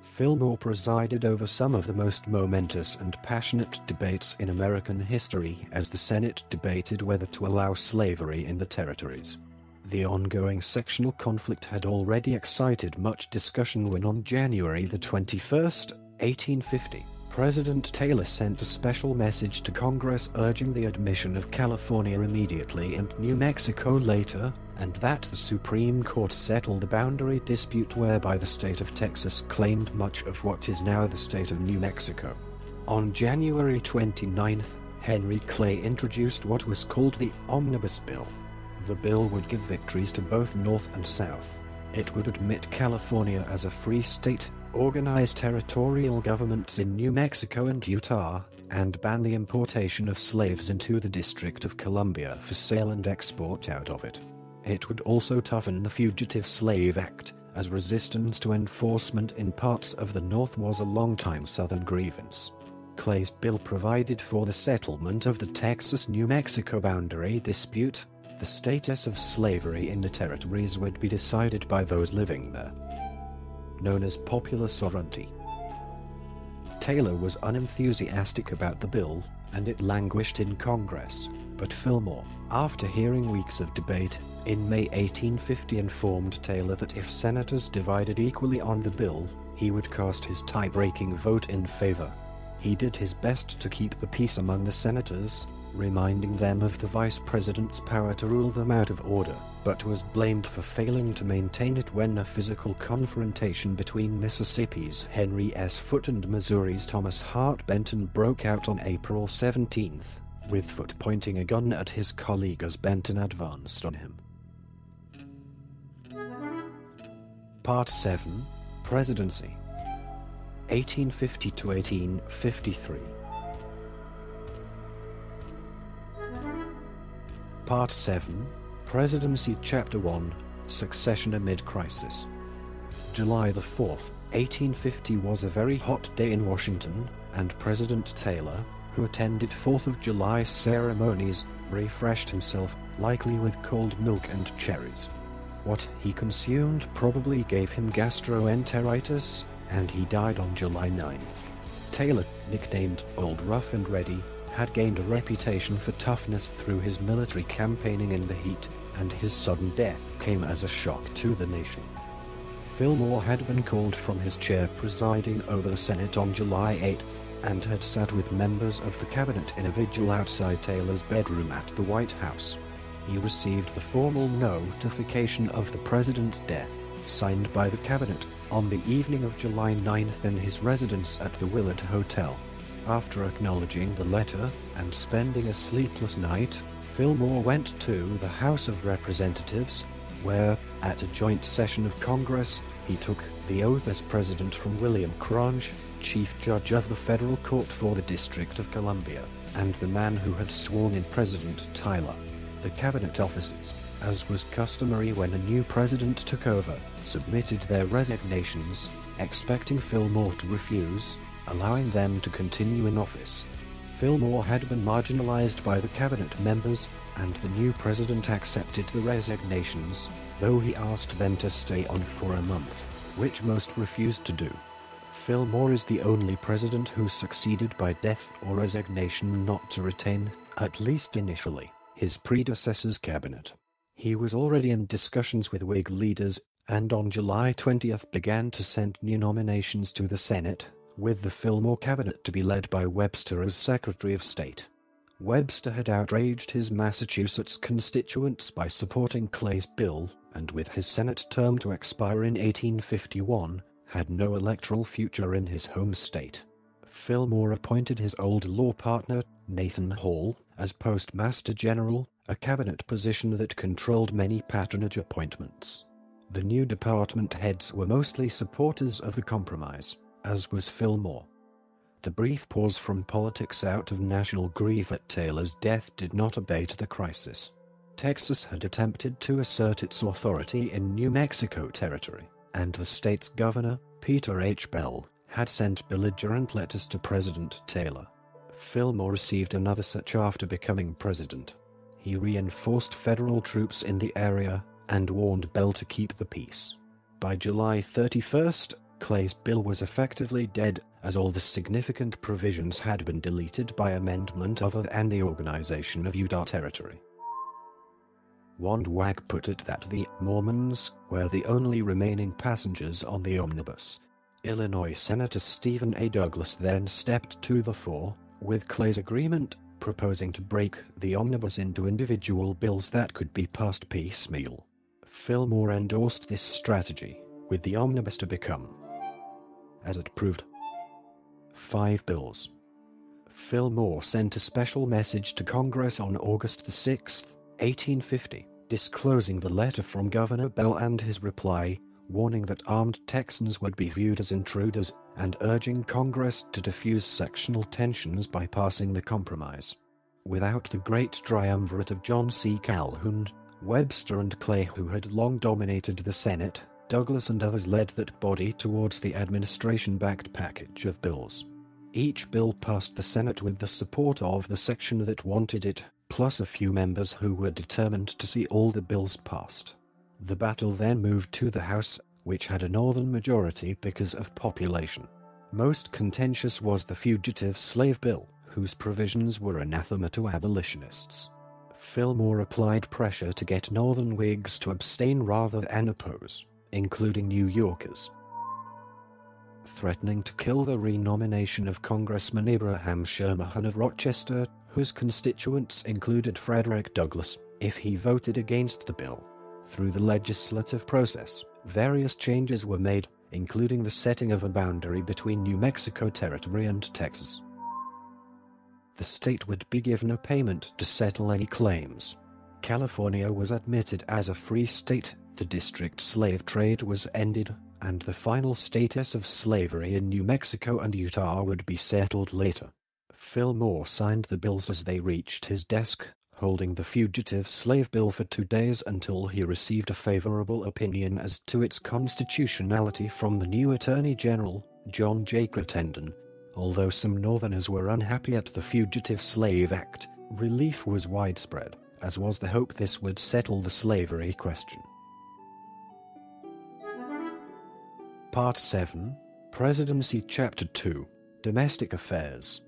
Fillmore presided over some of the most momentous and passionate debates in American history as the Senate debated whether to allow slavery in the territories. The ongoing sectional conflict had already excited much discussion when on January the 21st, 1850, President Taylor sent a special message to Congress urging the admission of California immediately and New Mexico later, and that the Supreme Court settle the boundary dispute whereby the state of Texas claimed much of what is now the state of New Mexico. On January 29th, Henry Clay introduced what was called the Omnibus Bill. The bill would give victories to both North and South. It would admit California as a free state organize territorial governments in New Mexico and Utah, and ban the importation of slaves into the District of Columbia for sale and export out of it. It would also toughen the Fugitive Slave Act, as resistance to enforcement in parts of the North was a long-time Southern grievance. Clay's bill provided for the settlement of the Texas-New Mexico boundary dispute. The status of slavery in the territories would be decided by those living there known as popular sovereignty. Taylor was unenthusiastic about the bill, and it languished in Congress, but Fillmore, after hearing weeks of debate, in May 1850 informed Taylor that if senators divided equally on the bill, he would cast his tie-breaking vote in favor. He did his best to keep the peace among the senators, reminding them of the vice president's power to rule them out of order, but was blamed for failing to maintain it when a physical confrontation between Mississippi's Henry S. Foote and Missouri's Thomas Hart Benton broke out on April 17th, with Foote pointing a gun at his colleague as Benton advanced on him. Part 7 Presidency 1850 to 1853 Part 7 Presidency Chapter 1 Succession Amid Crisis. July the 4th, 1850 was a very hot day in Washington, and President Taylor, who attended 4th of July ceremonies, refreshed himself, likely with cold milk and cherries. What he consumed probably gave him gastroenteritis, and he died on July 9th. Taylor, nicknamed Old Rough and Ready, had gained a reputation for toughness through his military campaigning in the heat, and his sudden death came as a shock to the nation. Fillmore had been called from his chair presiding over the Senate on July 8th, and had sat with members of the cabinet in a vigil outside Taylor's bedroom at the White House. He received the formal notification of the president's death, signed by the cabinet, on the evening of July 9th in his residence at the Willard Hotel. After acknowledging the letter and spending a sleepless night, Fillmore went to the House of Representatives, where, at a joint session of Congress, he took the oath as president from William Cranch, Chief Judge of the Federal Court for the District of Columbia, and the man who had sworn in President Tyler. The cabinet officers, as was customary when a new president took over, submitted their resignations, expecting Fillmore to refuse, allowing them to continue in office. Fillmore had been marginalized by the cabinet members, and the new president accepted the resignations, though he asked them to stay on for a month, which most refused to do. Fillmore is the only president who succeeded by death or resignation not to retain, at least initially, his predecessor's cabinet. He was already in discussions with Whig leaders, and on July 20th began to send new nominations to the Senate, with the Fillmore cabinet to be led by Webster as Secretary of State. Webster had outraged his Massachusetts constituents by supporting Clay's bill, and with his Senate term to expire in 1851, had no electoral future in his home state. Fillmore appointed his old law partner, Nathan Hall, as Postmaster General, a cabinet position that controlled many patronage appointments. The new department heads were mostly supporters of the compromise, as was Fillmore. The brief pause from politics out of national grief at Taylor's death did not abate the crisis. Texas had attempted to assert its authority in New Mexico Territory, and the state's governor, Peter H. Bell, had sent belligerent letters to President Taylor. Fillmore received another such after becoming president. He reinforced federal troops in the area and warned Bell to keep the peace. By July 31st, Clay's bill was effectively dead as all the significant provisions had been deleted by amendment of and the organization of Utah Territory. One wag put it that the Mormons were the only remaining passengers on the omnibus. Illinois Senator Stephen A. Douglas then stepped to the fore, with Clay's agreement, proposing to break the omnibus into individual bills that could be passed piecemeal. Fillmore endorsed this strategy, with the omnibus to become, as it proved, five bills. Fillmore sent a special message to Congress on August 6, 1850, disclosing the letter from Governor Bell and his reply, warning that armed Texans would be viewed as intruders, and urging Congress to diffuse sectional tensions by passing the compromise. Without the great triumvirate of John C. Calhoun, Webster and Clay, who had long dominated the Senate, Douglas and others led that body towards the administration backed package of bills. Each bill passed the Senate with the support of the section that wanted it, plus a few members who were determined to see all the bills passed. The battle then moved to the House, which had a northern majority because of population. Most contentious was the Fugitive Slave Bill, whose provisions were anathema to abolitionists. Fillmore applied pressure to get Northern Whigs to abstain rather than oppose, including New Yorkers. Threatening to kill the renomination of Congressman Abraham Schermerhorn of Rochester, whose constituents included Frederick Douglass, if he voted against the bill. Through the legislative process, various changes were made, including the setting of a boundary between New Mexico Territory and Texas. The state would be given a payment to settle any claims. California was admitted as a free state, the district slave trade was ended, and the final status of slavery in New Mexico and Utah would be settled later. Fillmore signed the bills as they reached his desk, holding the Fugitive Slave Bill for two days until he received a favorable opinion as to its constitutionality from the new Attorney General, John J. Crittenden. Although some Northerners were unhappy at the Fugitive Slave Act, relief was widespread, as was the hope this would settle the slavery question. Part 7 Presidency Chapter 2 Domestic Affairs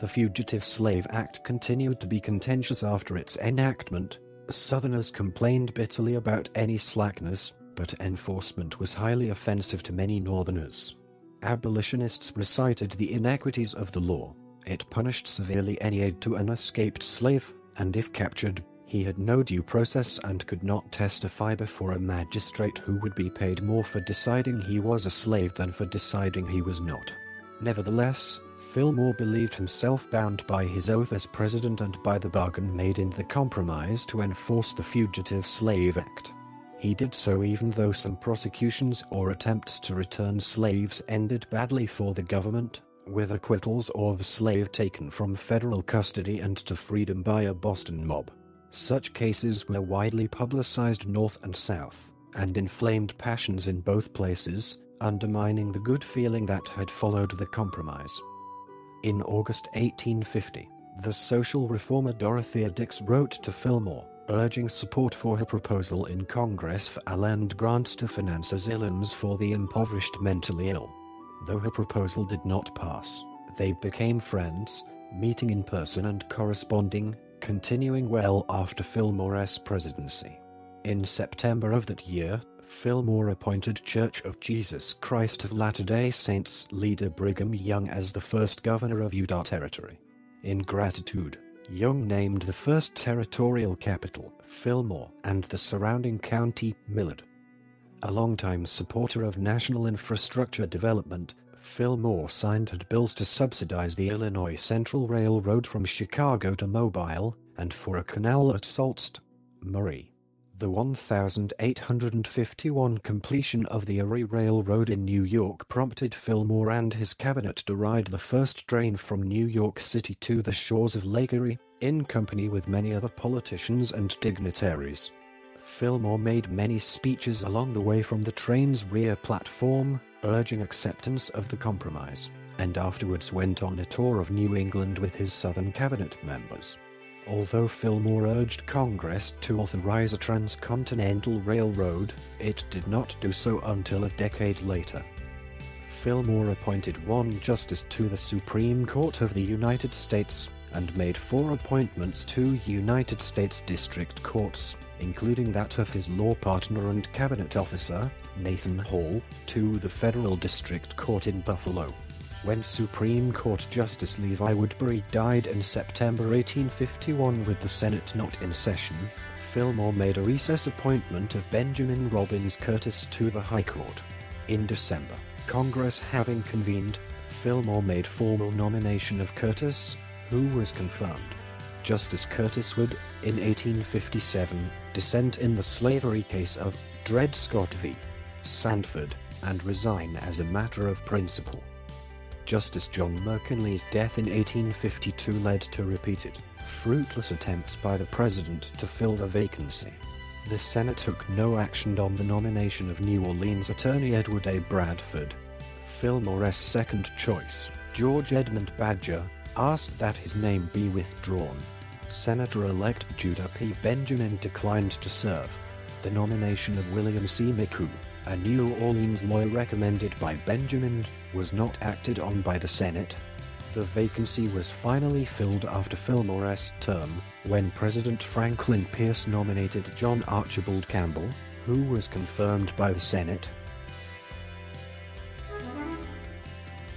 The Fugitive Slave Act continued to be contentious after its enactment. Southerners complained bitterly about any slackness, but enforcement was highly offensive to many Northerners. Abolitionists recited the inequities of the law. It punished severely any aid to an escaped slave, and if captured, he had no due process and could not testify before a magistrate who would be paid more for deciding he was a slave than for deciding he was not. Nevertheless, Fillmore believed himself bound by his oath as president and by the bargain made in the compromise to enforce the Fugitive Slave Act. He did so even though some prosecutions or attempts to return slaves ended badly for the government, with acquittals or the slave taken from federal custody and to freedom by a Boston mob. Such cases were widely publicized north and south, and inflamed passions in both places, undermining the good feeling that had followed the compromise. In August 1850, the social reformer Dorothea Dix wrote to Fillmore, urging support for her proposal in Congress for land grants to finance asylums for the impoverished mentally ill. Though her proposal did not pass, they became friends, meeting in person and corresponding, continuing well after Fillmore's presidency. In September of that year, Fillmore appointed Church of Jesus Christ of Latter-day Saints leader Brigham Young as the first governor of Utah Territory. In gratitude, Young named the first territorial capital Fillmore and the surrounding county Millard. A longtime supporter of national infrastructure development, Fillmore signed bills to subsidize the Illinois Central Railroad from Chicago to Mobile and for a canal at Sault Ste. Marie. The 1851 completion of the Erie Railroad in New York prompted Fillmore and his cabinet to ride the first train from New York City to the shores of Lake Erie, in company with many other politicians and dignitaries. Fillmore made many speeches along the way from the train's rear platform, urging acceptance of the compromise, and afterwards went on a tour of New England with his Southern cabinet members. Although Fillmore urged Congress to authorize a transcontinental railroad, it did not do so until a decade later. Fillmore appointed one justice to the Supreme Court of the United States and made four appointments to United States District Courts, including that of his law partner and cabinet officer, Nathan Hall, to the Federal District Court in Buffalo. When Supreme Court Justice Levi Woodbury died in September 1851 with the Senate not in session, Fillmore made a recess appointment of Benjamin Robbins Curtis to the High Court. In December, Congress having convened, Fillmore made formal nomination of Curtis, who was confirmed. Justice Curtis would, in 1857, dissent in the slavery case of Dred Scott v. Sandford, and resign as a matter of principle. Justice John McKinley's death in 1852 led to repeated, fruitless attempts by the President to fill the vacancy. The Senate took no action on the nomination of New Orleans Attorney Edward A. Bradford. Fillmore's second choice, George Edmund Badger, asked that his name be withdrawn. Senator-elect Judah P. Benjamin declined to serve. The nomination of William C. Micou, a New Orleans lawyer recommended by Benjamin, was not acted on by the Senate. The vacancy was finally filled after Fillmore's term, when President Franklin Pierce nominated John Archibald Campbell, who was confirmed by the Senate.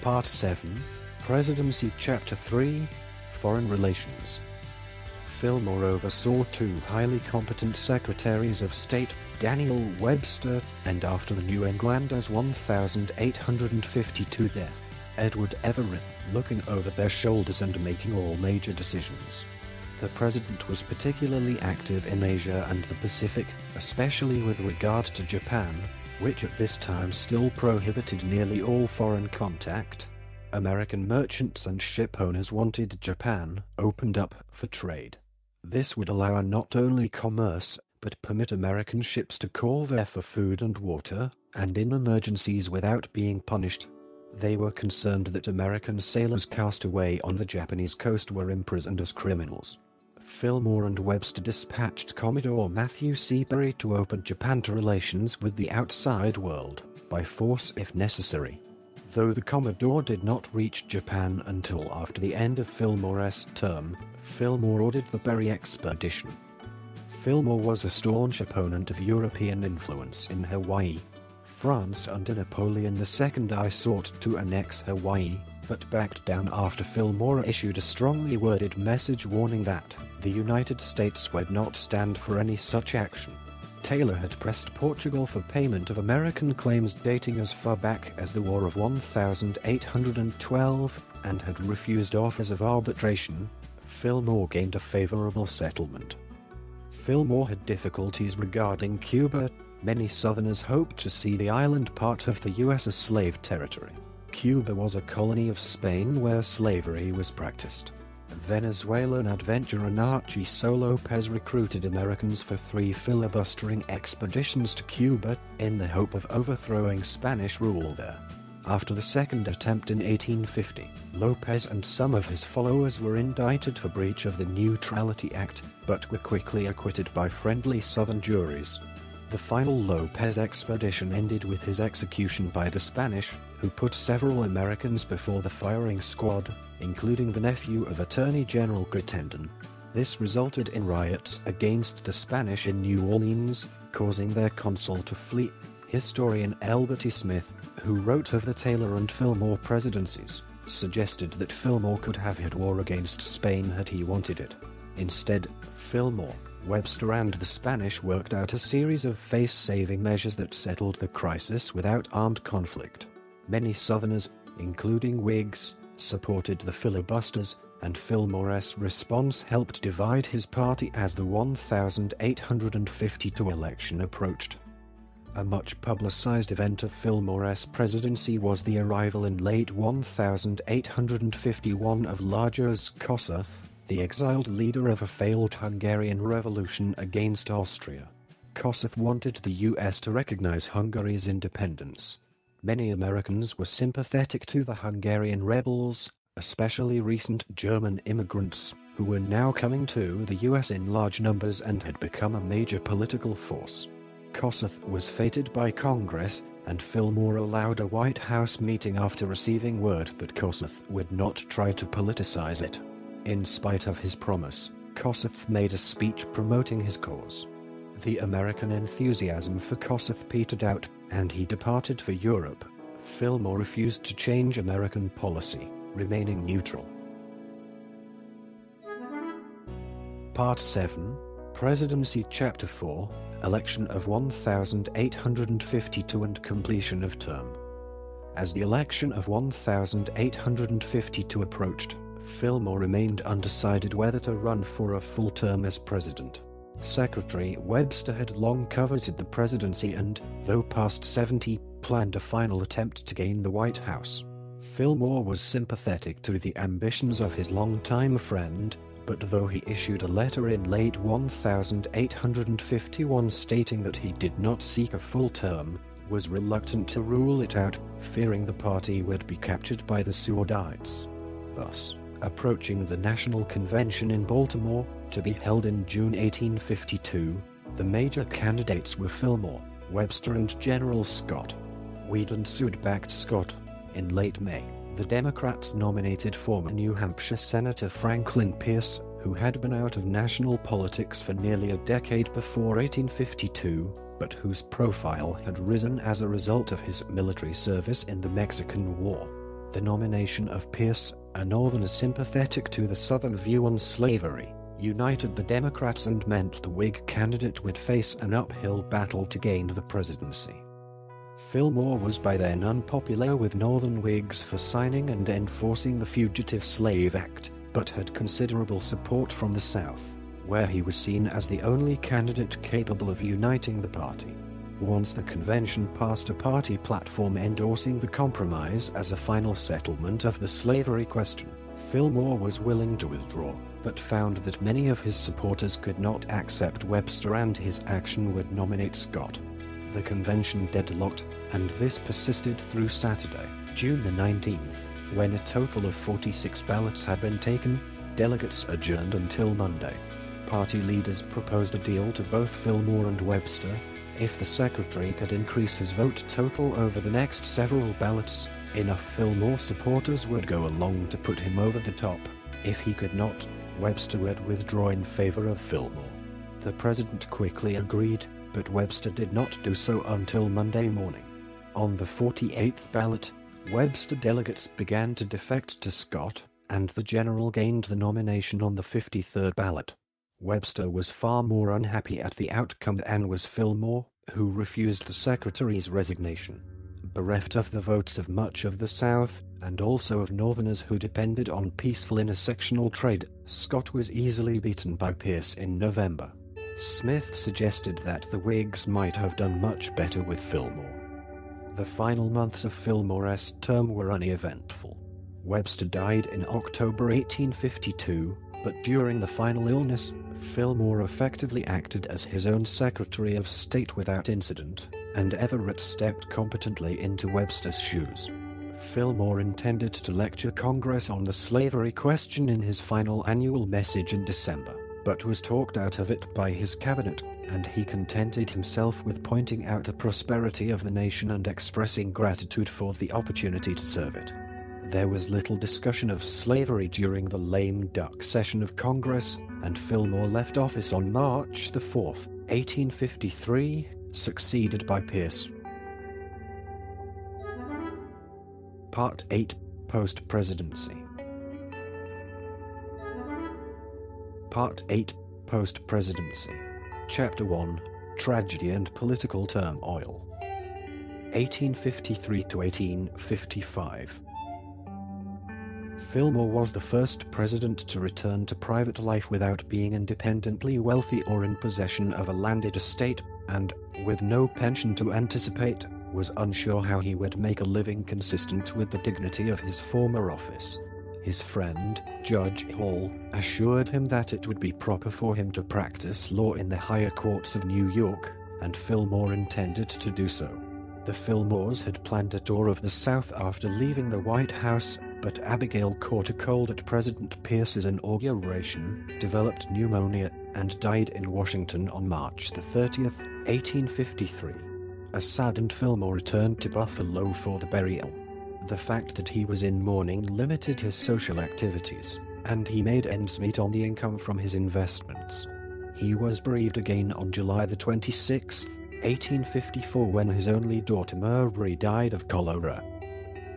Part 7 Presidency Chapter 3 Foreign Relations Fillmore oversaw two highly competent Secretaries of State, Daniel Webster, and after the New Englander's 1852 death, Edward Everett, looking over their shoulders and making all major decisions. The president was particularly active in Asia and the Pacific, especially with regard to Japan, which at this time still prohibited nearly all foreign contact. American merchants and ship owners wanted Japan opened up for trade. This would allow not only commerce, but permit American ships to call there for food and water, and in emergencies without being punished. They were concerned that American sailors cast away on the Japanese coast were imprisoned as criminals. Fillmore and Webster dispatched Commodore Matthew C. Perry to open Japan to relations with the outside world, by force if necessary though the Commodore did not reach Japan until after the end of Fillmore's term, Fillmore ordered the Perry expedition. Fillmore was a staunch opponent of European influence in Hawaii. France under Napoleon III sought to annex Hawaii, but backed down after Fillmore issued a strongly worded message warning that the United States would not stand for any such action. Taylor had pressed Portugal for payment of American claims dating as far back as the War of 1812 and had refused offers of arbitration, Fillmore gained a favorable settlement. Fillmore had difficulties regarding Cuba. Many Southerners hoped to see the island part of the U.S. as slave territory. Cuba was a colony of Spain where slavery was practiced. Venezuelan adventurer Narciso Lopez recruited Americans for three filibustering expeditions to Cuba in the hope of overthrowing Spanish rule there. After the second attempt in 1850, Lopez and some of his followers were indicted for breach of the Neutrality Act, but were quickly acquitted by friendly Southern juries. The final Lopez expedition ended with his execution by the Spanish, who put several Americans before the firing squad, including the nephew of Attorney General Crittenden. This resulted in riots against the Spanish in New Orleans, causing their consul to flee. Historian Albert E. Smith, who wrote of the Taylor and Fillmore presidencies, suggested that Fillmore could have had war against Spain had he wanted it. Instead, Fillmore, Webster and the Spanish worked out a series of face-saving measures that settled the crisis without armed conflict. Many Southerners, including Whigs, supported the filibusters, and Fillmore's response helped divide his party as the 1852 election approached. A much publicized event of Fillmore's presidency was the arrival in late 1851 of Lajos Kossuth, the exiled leader of a failed Hungarian revolution against Austria. Kossuth wanted the US to recognize Hungary's independence. Many Americans were sympathetic to the Hungarian rebels, especially recent German immigrants, who were now coming to the US in large numbers and had become a major political force. Kossuth was feted by Congress, and Fillmore allowed a White House meeting after receiving word that Kossuth would not try to politicize it. In spite of his promise, Kossuth made a speech promoting his cause. The American enthusiasm for Kossuth petered out, and he departed for Europe. Fillmore refused to change American policy, remaining neutral. Part 7 Presidency Chapter 4 Election of 1852 and completion of term. As the election of 1852 approached, Fillmore remained undecided whether to run for a full term as president. Secretary Webster had long coveted the presidency and, though past 70, planned a final attempt to gain the White House. Fillmore was sympathetic to the ambitions of his longtime friend, but though he issued a letter in late 1851 stating that he did not seek a full term, was reluctant to rule it out, fearing the party would be captured by the Sewardites. Thus, approaching the National Convention in Baltimore, to be held in June 1852, the major candidates were Fillmore, Webster and General Scott. Weed and Seward backed Scott. In late May, the Democrats nominated former New Hampshire Senator Franklin Pierce, who had been out of national politics for nearly a decade before 1852, but whose profile had risen as a result of his military service in the Mexican War. The nomination of Pierce, a Northerner sympathetic to the Southern view on slavery, united the Democrats and meant the Whig candidate would face an uphill battle to gain the presidency. Fillmore was by then unpopular with Northern Whigs for signing and enforcing the Fugitive Slave Act, but had considerable support from the South, where he was seen as the only candidate capable of uniting the party. Once the convention passed a party platform endorsing the compromise as a final settlement of the slavery question, Fillmore was willing to withdraw, but found that many of his supporters could not accept Webster and his action would nominate Scott. The convention deadlocked, and this persisted through Saturday, June the 19th, when a total of 46 ballots had been taken, delegates adjourned until Monday. Party leaders proposed a deal to both Fillmore and Webster. If the secretary could increase his vote total over the next several ballots, enough Fillmore supporters would go along to put him over the top. If he could not, Webster would withdraw in favor of Fillmore. The president quickly agreed, but Webster did not do so until Monday morning. On the 48th ballot, Webster delegates began to defect to Scott, and the general gained the nomination on the 53rd ballot. Webster was far more unhappy at the outcome than was Fillmore, who refused the secretary's resignation. Bereft of the votes of much of the South, and also of Northerners who depended on peaceful intersectional trade, Scott was easily beaten by Pierce in November. Smith suggested that the Whigs might have done much better with Fillmore. The final months of Fillmore's term were uneventful. Webster died in October 1852, but during the final illness, Fillmore effectively acted as his own Secretary of State without incident, and Everett stepped competently into Webster's shoes. Fillmore intended to lecture Congress on the slavery question in his final annual message in December but was talked out of it by his cabinet, and he contented himself with pointing out the prosperity of the nation and expressing gratitude for the opportunity to serve it. There was little discussion of slavery during the lame duck session of Congress, and Fillmore left office on March the 4th, 1853, succeeded by Pierce. Part 8 Post-Presidency Part 8 Post-Presidency. Chapter 1 Tragedy and Political Turmoil. 1853 to 1855 Fillmore was the first president to return to private life without being independently wealthy or in possession of a landed estate, and, with no pension to anticipate, was unsure how he would make a living consistent with the dignity of his former office. His friend, Judge Hall, assured him that it would be proper for him to practice law in the higher courts of New York, and Fillmore intended to do so. The Fillmores had planned a tour of the South after leaving the White House, but Abigail caught a cold at President Pierce's inauguration, developed pneumonia, and died in Washington on March 30, 1853. A saddened Fillmore returned to Buffalo for the burial. The fact that he was in mourning limited his social activities, and he made ends meet on the income from his investments. He was bereaved again on July the 26th, 1854 when his only daughter Mary died of cholera.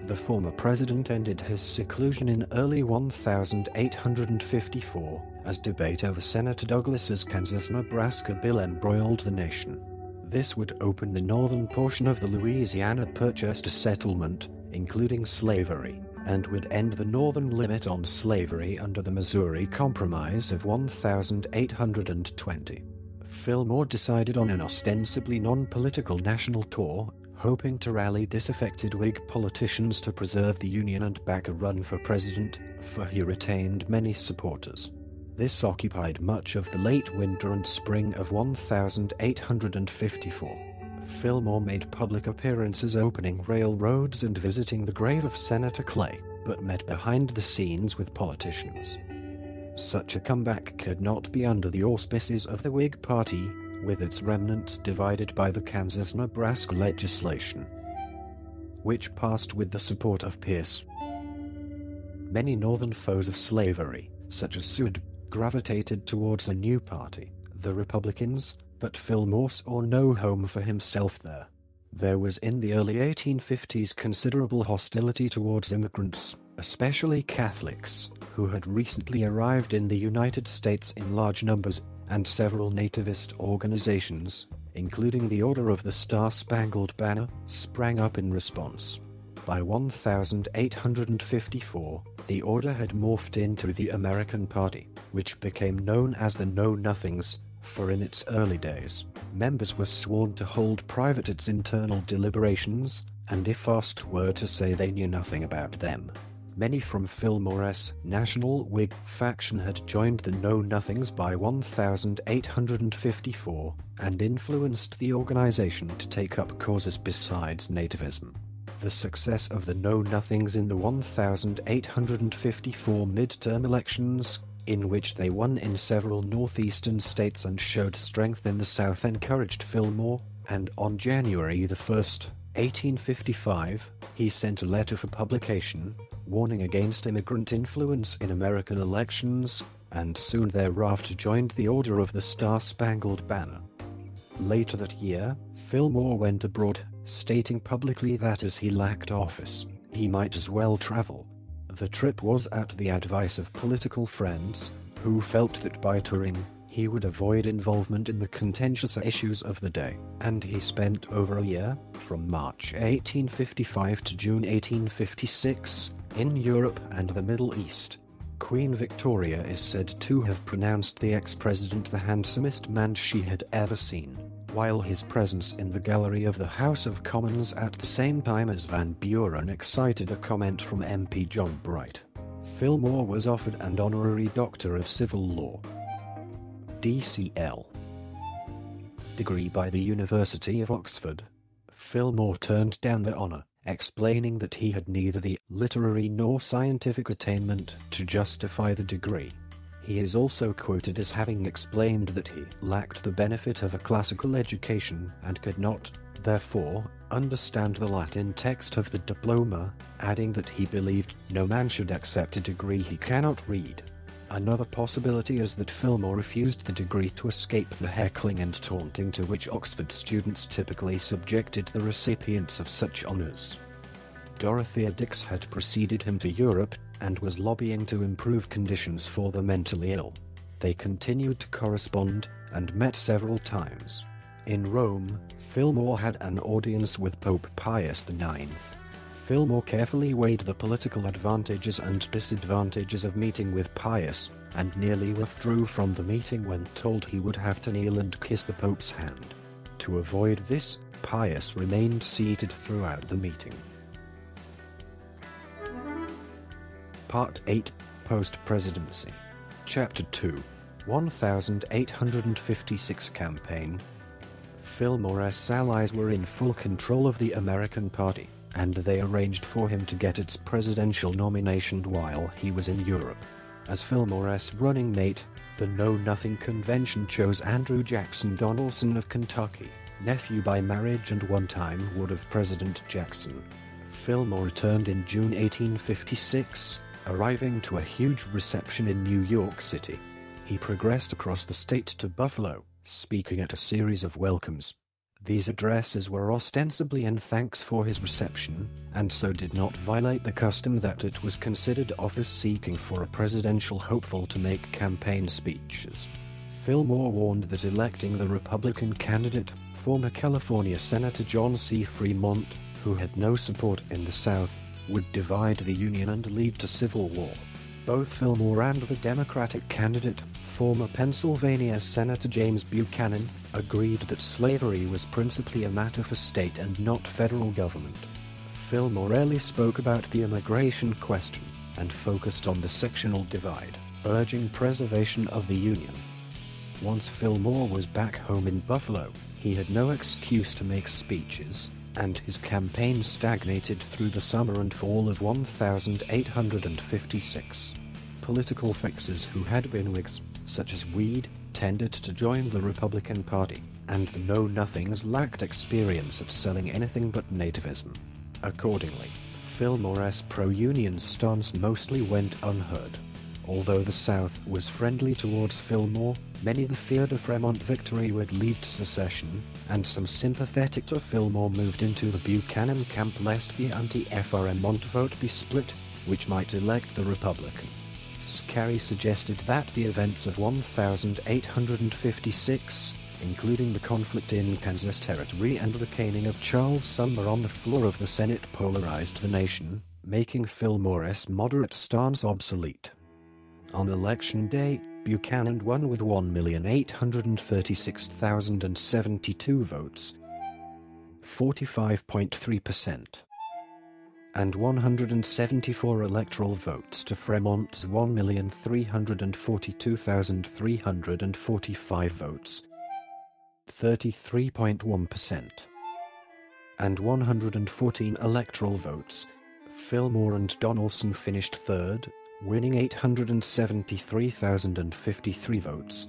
The former president ended his seclusion in early 1854 as debate over Senator Douglas's Kansas-Nebraska bill embroiled the nation. This would open the northern portion of the Louisiana Purchase settlement, including slavery, and would end the northern limit on slavery under the Missouri Compromise of 1820. Fillmore decided on an ostensibly non-political national tour, hoping to rally disaffected Whig politicians to preserve the Union and back a run for president, for he retained many supporters. This occupied much of the late winter and spring of 1854. Fillmore made public appearances opening railroads and visiting the grave of Senator Clay, but met behind the scenes with politicians. Such a comeback could not be under the auspices of the Whig Party, with its remnants divided by the Kansas-Nebraska legislation, which passed with the support of Pierce. Many northern foes of slavery, such as Seward, gravitated towards a new party, the Republicans, but Fillmore saw no home for himself there. There was in the early 1850s considerable hostility towards immigrants, especially Catholics, who had recently arrived in the United States in large numbers, and several nativist organizations, including the Order of the Star-Spangled Banner, sprang up in response. By 1854, the order had morphed into the American Party, which became known as the Know Nothings, for in its early days, members were sworn to hold private its internal deliberations, and if asked were to say they knew nothing about them. Many from Fillmore's National Whig faction had joined the Know Nothings by 1854 and influenced the organization to take up causes besides nativism. The success of the Know Nothings in the 1854 midterm elections, in which they won in several northeastern states and showed strength in the South, encouraged Fillmore, and on January the 1st, 1855, he sent a letter for publication, warning against immigrant influence in American elections, and soon thereafter joined the Order of the Star-Spangled Banner. Later that year, Fillmore went abroad, stating publicly that as he lacked office, he might as well travel. The trip was at the advice of political friends, who felt that by touring, he would avoid involvement in the contentious issues of the day, and he spent over a year, from March 1855 to June 1856, in Europe and the Middle East. Queen Victoria is said to have pronounced the ex-president the handsomest man she had ever seen, while his presence in the gallery of the House of Commons at the same time as Van Buren excited a comment from MP John Bright. Fillmore was offered an honorary Doctor of Civil Law, DCL, degree by the University of Oxford. Fillmore turned down the honor explaining that he had neither the literary nor scientific attainment to justify the degree. He is also quoted as having explained that he lacked the benefit of a classical education and could not, therefore, understand the Latin text of the diploma, adding that he believed no man should accept a degree he cannot read. Another possibility is that Fillmore refused the degree to escape the heckling and taunting to which Oxford students typically subjected the recipients of such honours. Dorothea Dix had preceded him to Europe and was lobbying to improve conditions for the mentally ill. They continued to correspond and met several times. In Rome, Fillmore had an audience with Pope Pius IX. Fillmore carefully weighed the political advantages and disadvantages of meeting with Pius, and nearly withdrew from the meeting when told he would have to kneel and kiss the Pope's hand. To avoid this, Pius remained seated throughout the meeting. Part 8 Post Presidency Chapter 2 1856 Campaign Fillmore's allies were in full control of the American Party and they arranged for him to get its presidential nomination while he was in Europe. As Fillmore's running mate, the Know Nothing Convention chose Andrew Jackson Donelson of Kentucky, nephew by marriage and one time ward of President Jackson. Fillmore returned in June 1856, arriving to a huge reception in New York City. He progressed across the state to Buffalo, speaking at a series of welcomes. These addresses were ostensibly in thanks for his reception, and so did not violate the custom that it was considered office seeking for a presidential hopeful to make campaign speeches. Fillmore warned that electing the Republican candidate, former California Senator John C. Fremont, who had no support in the South, would divide the Union and lead to civil war. Both Fillmore and the Democratic candidate, former Pennsylvania Senator James Buchanan, agreed that slavery was principally a matter for state and not federal government. Fillmore rarely spoke about the immigration question and focused on the sectional divide, urging preservation of the Union. Once Fillmore was back home in Buffalo, he had no excuse to make speeches, and his campaign stagnated through the summer and fall of 1856. Political fixers who had been Whigs such as Weed, tended to join the Republican Party, and the Know Nothings lacked experience at selling anything but nativism. Accordingly, Fillmore's pro-union stance mostly went unheard. Although the South was friendly towards Fillmore, many feared a Fremont victory would lead to secession, and some sympathetic to Fillmore moved into the Buchanan camp lest the anti-Fremont vote be split, which might elect the Republican. Scarry suggested that the events of 1856, including the conflict in Kansas Territory and the caning of Charles Sumner on the floor of the Senate polarized the nation, making Fillmore's moderate stance obsolete. On election day, Buchanan won with 1,836,072 votes, 45.3% and 174 electoral votes to Fremont's 1,342,345 votes, 33.1%, and 114 electoral votes. Fillmore and Donelson finished third, winning 873,053 votes,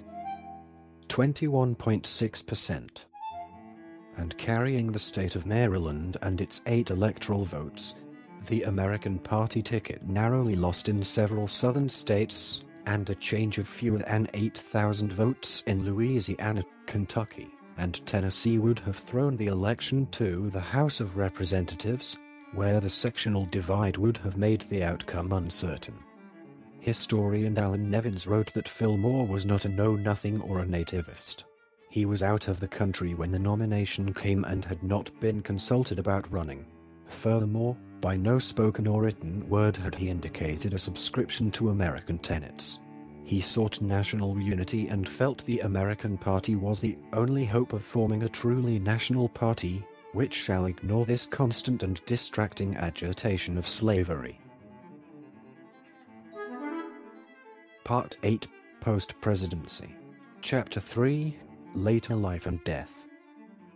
21.6%, and carrying the state of Maryland and its eight electoral votes, the American Party ticket narrowly lost in several southern states, and a change of fewer than 8,000 votes in Louisiana, Kentucky, and Tennessee would have thrown the election to the House of Representatives, where the sectional divide would have made the outcome uncertain. Historian Allan Nevins wrote that Fillmore was not a know-nothing or a nativist. He was out of the country when the nomination came and had not been consulted about running. Furthermore, by no spoken or written word had he indicated a subscription to American tenets. He sought national unity and felt the American Party was the only hope of forming a truly national party, which shall ignore this constant and distracting agitation of slavery. Part 8 Post Presidency Chapter 3 Later Life and Death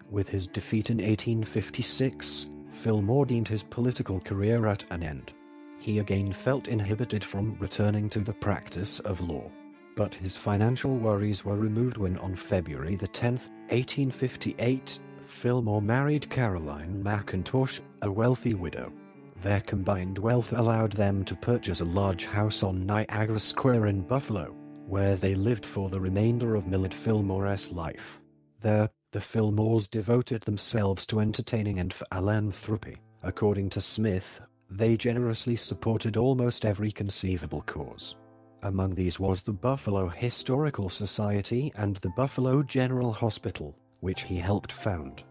With his defeat in 1856, Fillmore deemed his political career at an end. He again felt inhibited from returning to the practice of law. But his financial worries were removed when on February 10, 1858, Fillmore married Caroline McIntosh, a wealthy widow. Their combined wealth allowed them to purchase a large house on Niagara Square in Buffalo, where they lived for the remainder of Millard Fillmore's life. There, the Fillmores devoted themselves to entertaining and philanthropy, According to Smith, they generously supported almost every conceivable cause. Among these was the Buffalo Historical Society and the Buffalo General Hospital, which he helped found.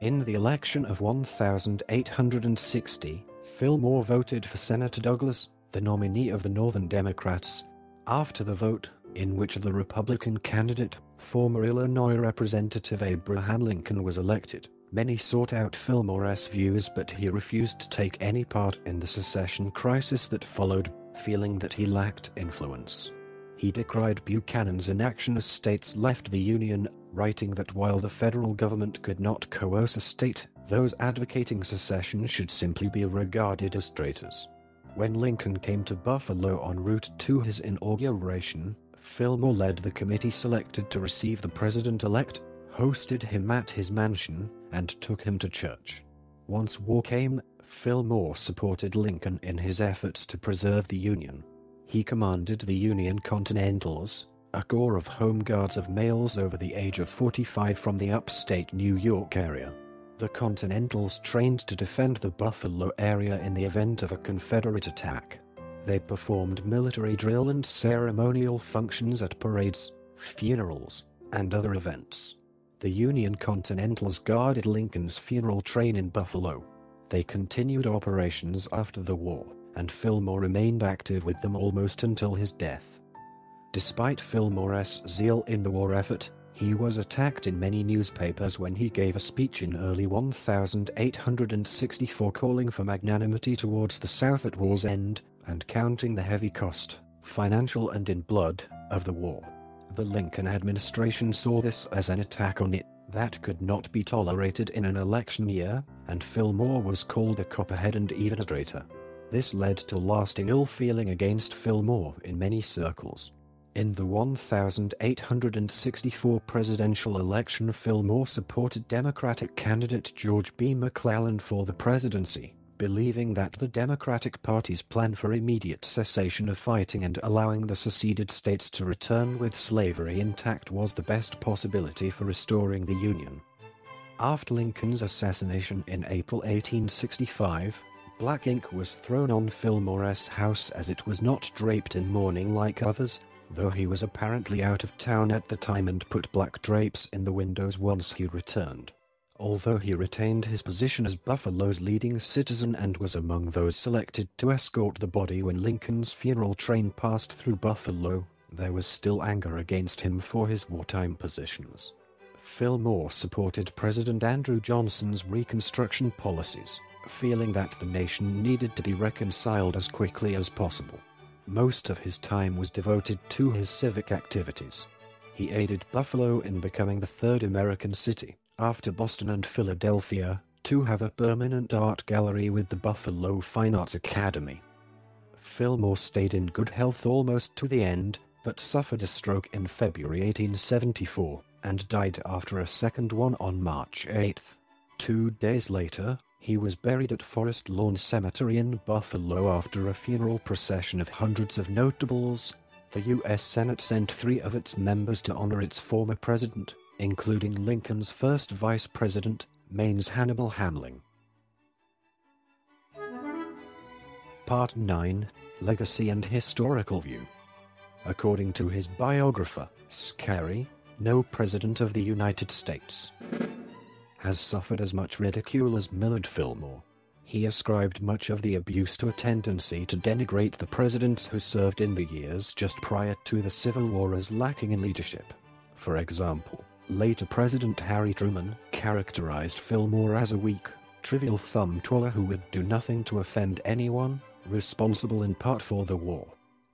In the election of 1860, Fillmore voted for Senator Douglas, the nominee of the Northern Democrats. After the vote, in which the Republican candidate, former Illinois Representative Abraham Lincoln, was elected, many sought out Fillmore's views, but he refused to take any part in the secession crisis that followed, feeling that he lacked influence. He decried Buchanan's inaction as states left the Union writing that while the federal government could not coerce a state, those advocating secession should simply be regarded as traitors. When Lincoln came to Buffalo en route to his inauguration, Fillmore led the committee selected to receive the president elect, hosted him at his mansion, and took him to church. Once war came, Fillmore supported Lincoln in his efforts to preserve the Union. He commanded the Union Continentals, a corps of home guards of males over the age of 45 from the upstate New York area. The Continentals trained to defend the Buffalo area in the event of a Confederate attack. They performed military drill and ceremonial functions at parades, funerals, and other events. The Union Continentals guarded Lincoln's funeral train in Buffalo. They continued operations after the war, and Fillmore remained active with them almost until his death. Despite Fillmore's zeal in the war effort, he was attacked in many newspapers when he gave a speech in early 1864 calling for magnanimity towards the South at war's end and counting the heavy cost, financial and in blood, of the war. The Lincoln administration saw this as an attack on it that could not be tolerated in an election year, and Fillmore was called a copperhead and even a traitor. This led to lasting ill feeling against Fillmore in many circles. In the 1864 presidential election, Fillmore supported Democratic candidate George B. McClellan for the presidency, believing that the Democratic Party's plan for immediate cessation of fighting and allowing the seceded states to return with slavery intact was the best possibility for restoring the Union. After Lincoln's assassination in April 1865, black ink was thrown on Fillmore's house as it was not draped in mourning like others, though he was apparently out of town at the time and put black drapes in the windows once he returned. Although he retained his position as Buffalo's leading citizen and was among those selected to escort the body when Lincoln's funeral train passed through Buffalo, there was still anger against him for his wartime positions. Fillmore supported President Andrew Johnson's Reconstruction policies, feeling that the nation needed to be reconciled as quickly as possible. Most of his time was devoted to his civic activities. He aided Buffalo in becoming the third American city, after Boston and Philadelphia, to have a permanent art gallery with the Buffalo Fine Arts Academy. Fillmore stayed in good health almost to the end, but suffered a stroke in February 1874 and died after a second one on March 8. Two days later, he was buried at Forest Lawn Cemetery in Buffalo after a funeral procession of hundreds of notables. The U.S. Senate sent three of its members to honor its former president, including Lincoln's first vice president, Maine's Hannibal Hamlin. Part 9 Legacy and Historical View. According to his biographer, Scarry, no president of the United States has suffered as much ridicule as Millard Fillmore. He ascribed much of the abuse to a tendency to denigrate the presidents who served in the years just prior to the Civil War as lacking in leadership. For example, later President Harry Truman characterized Fillmore as a weak, trivial thumb twirler who would do nothing to offend anyone, responsible in part for the war.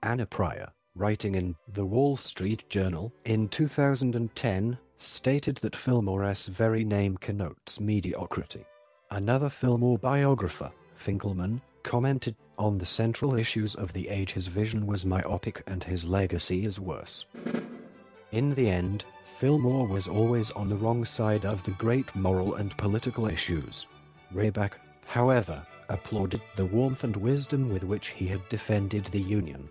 Anna Prior, writing in The Wall Street Journal in 2010, stated that Fillmore's very name connotes mediocrity. Another Fillmore biographer, Finkelman, commented on the central issues of the age his vision was myopic and his legacy is worse. In the end, Fillmore was always on the wrong side of the great moral and political issues. Rayback, however, applauded the warmth and wisdom with which he had defended the Union.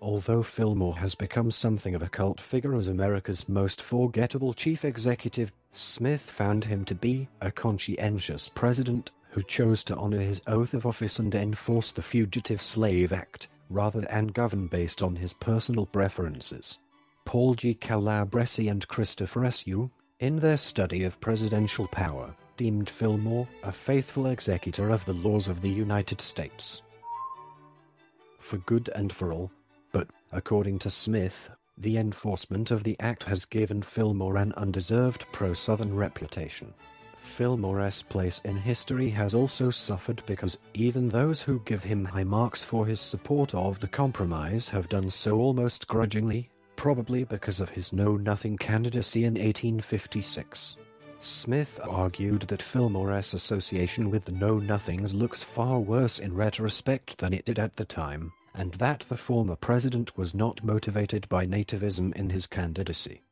Although Fillmore has become something of a cult figure as America's most forgettable chief executive, Smith found him to be a conscientious president who chose to honor his oath of office and enforce the Fugitive Slave Act, rather than govern based on his personal preferences. Paul G. Calabresi and Christopher S. Yoo, in their study of presidential power, deemed Fillmore a faithful executor of the laws of the United States. For good and for all, but, according to Smith, the enforcement of the act has given Fillmore an undeserved pro-Southern reputation. Fillmore's place in history has also suffered because even those who give him high marks for his support of the compromise have done so almost grudgingly, probably because of his Know-Nothing candidacy in 1856. Smith argued that Fillmore's association with the Know-Nothings looks far worse in retrospect than it did at the time and that the former president was not motivated by nativism in his candidacy.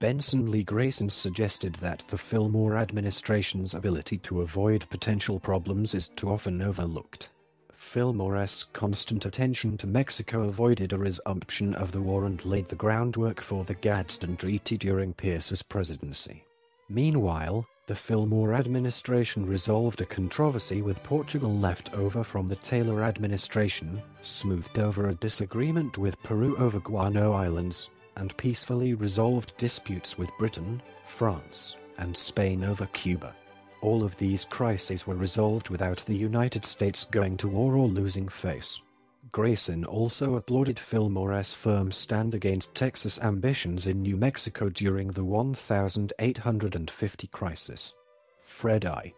Benson Lee Grayson suggested that the Fillmore administration's ability to avoid potential problems is too often overlooked. Fillmore's constant attention to Mexico avoided a resumption of the war and laid the groundwork for the Gadsden Treaty during Pierce's presidency. Meanwhile, the Fillmore administration resolved a controversy with Portugal left over from the Taylor administration, smoothed over a disagreement with Peru over Guano Islands, and peacefully resolved disputes with Britain, France, and Spain over Cuba. All of these crises were resolved without the United States going to war or losing face. Grayson also applauded Fillmore's firm stand against Texas ambitions in New Mexico during the 1850 crisis. Fred I.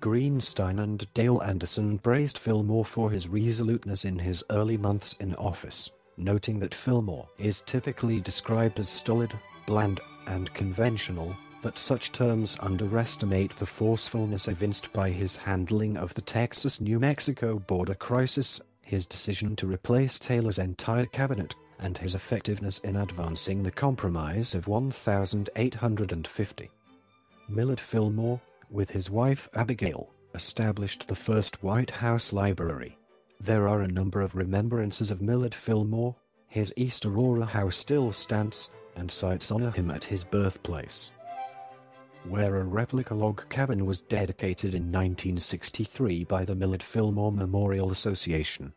Greenstein and Dale Anderson praised Fillmore for his resoluteness in his early months in office, noting that Fillmore is typically described as stolid, bland, and conventional, but such terms underestimate the forcefulness evinced by his handling of the Texas-New Mexico border crisis his decision to replace Taylor's entire cabinet, and his effectiveness in advancing the Compromise of 1850. Millard Fillmore, with his wife Abigail, established the first White House Library. There are a number of remembrances of Millard Fillmore. His East Aurora house still stands, and sites honor him at his birthplace where a replica log cabin was dedicated in 1963 by the Millard Fillmore Memorial Association.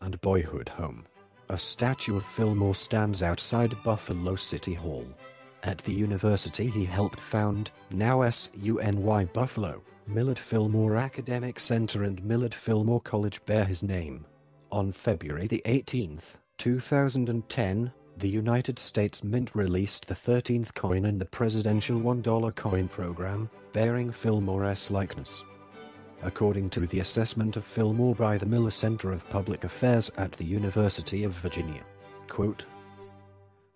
And Boyhood Home. A statue of Fillmore stands outside Buffalo City Hall. At the university he helped found, now SUNY Buffalo, Millard Fillmore Academic Center and Millard Fillmore College bear his name. On February the 18th, 2010, the United States Mint released the 13th coin in the presidential $1 coin program, bearing Fillmore's likeness. According to the assessment of Fillmore by the Miller Center of Public Affairs at the University of Virginia, quote,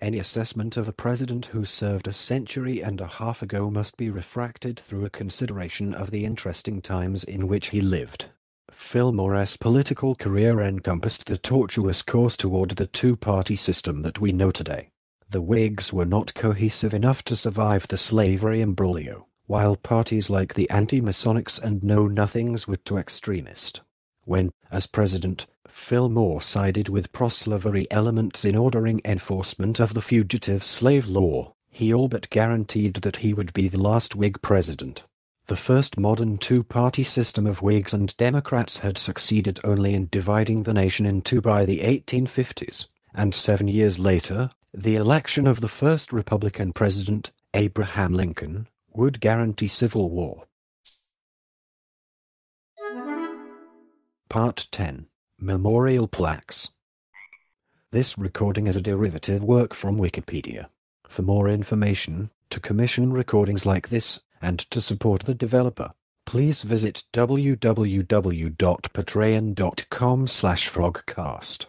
any assessment of a president who served a century and a half ago must be refracted through a consideration of the interesting times in which he lived. Fillmore's political career encompassed the tortuous course toward the two-party system that we know today. The Whigs were not cohesive enough to survive the slavery imbroglio, while parties like the Anti-Masonics and Know-Nothings were too extremist. When, as president, Fillmore sided with pro-slavery elements in ordering enforcement of the fugitive slave law, he all but guaranteed that he would be the last Whig president. The first modern two-party system of Whigs and Democrats had succeeded only in dividing the nation in two by the 1850s, and seven years later, the election of the first Republican president, Abraham Lincoln, would guarantee civil war. Part 10 Memorial Plaques This recording is a derivative work from Wikipedia. For more information, to commission recordings like this, and to support the developer, please visit www.patreon.com slash frogcast.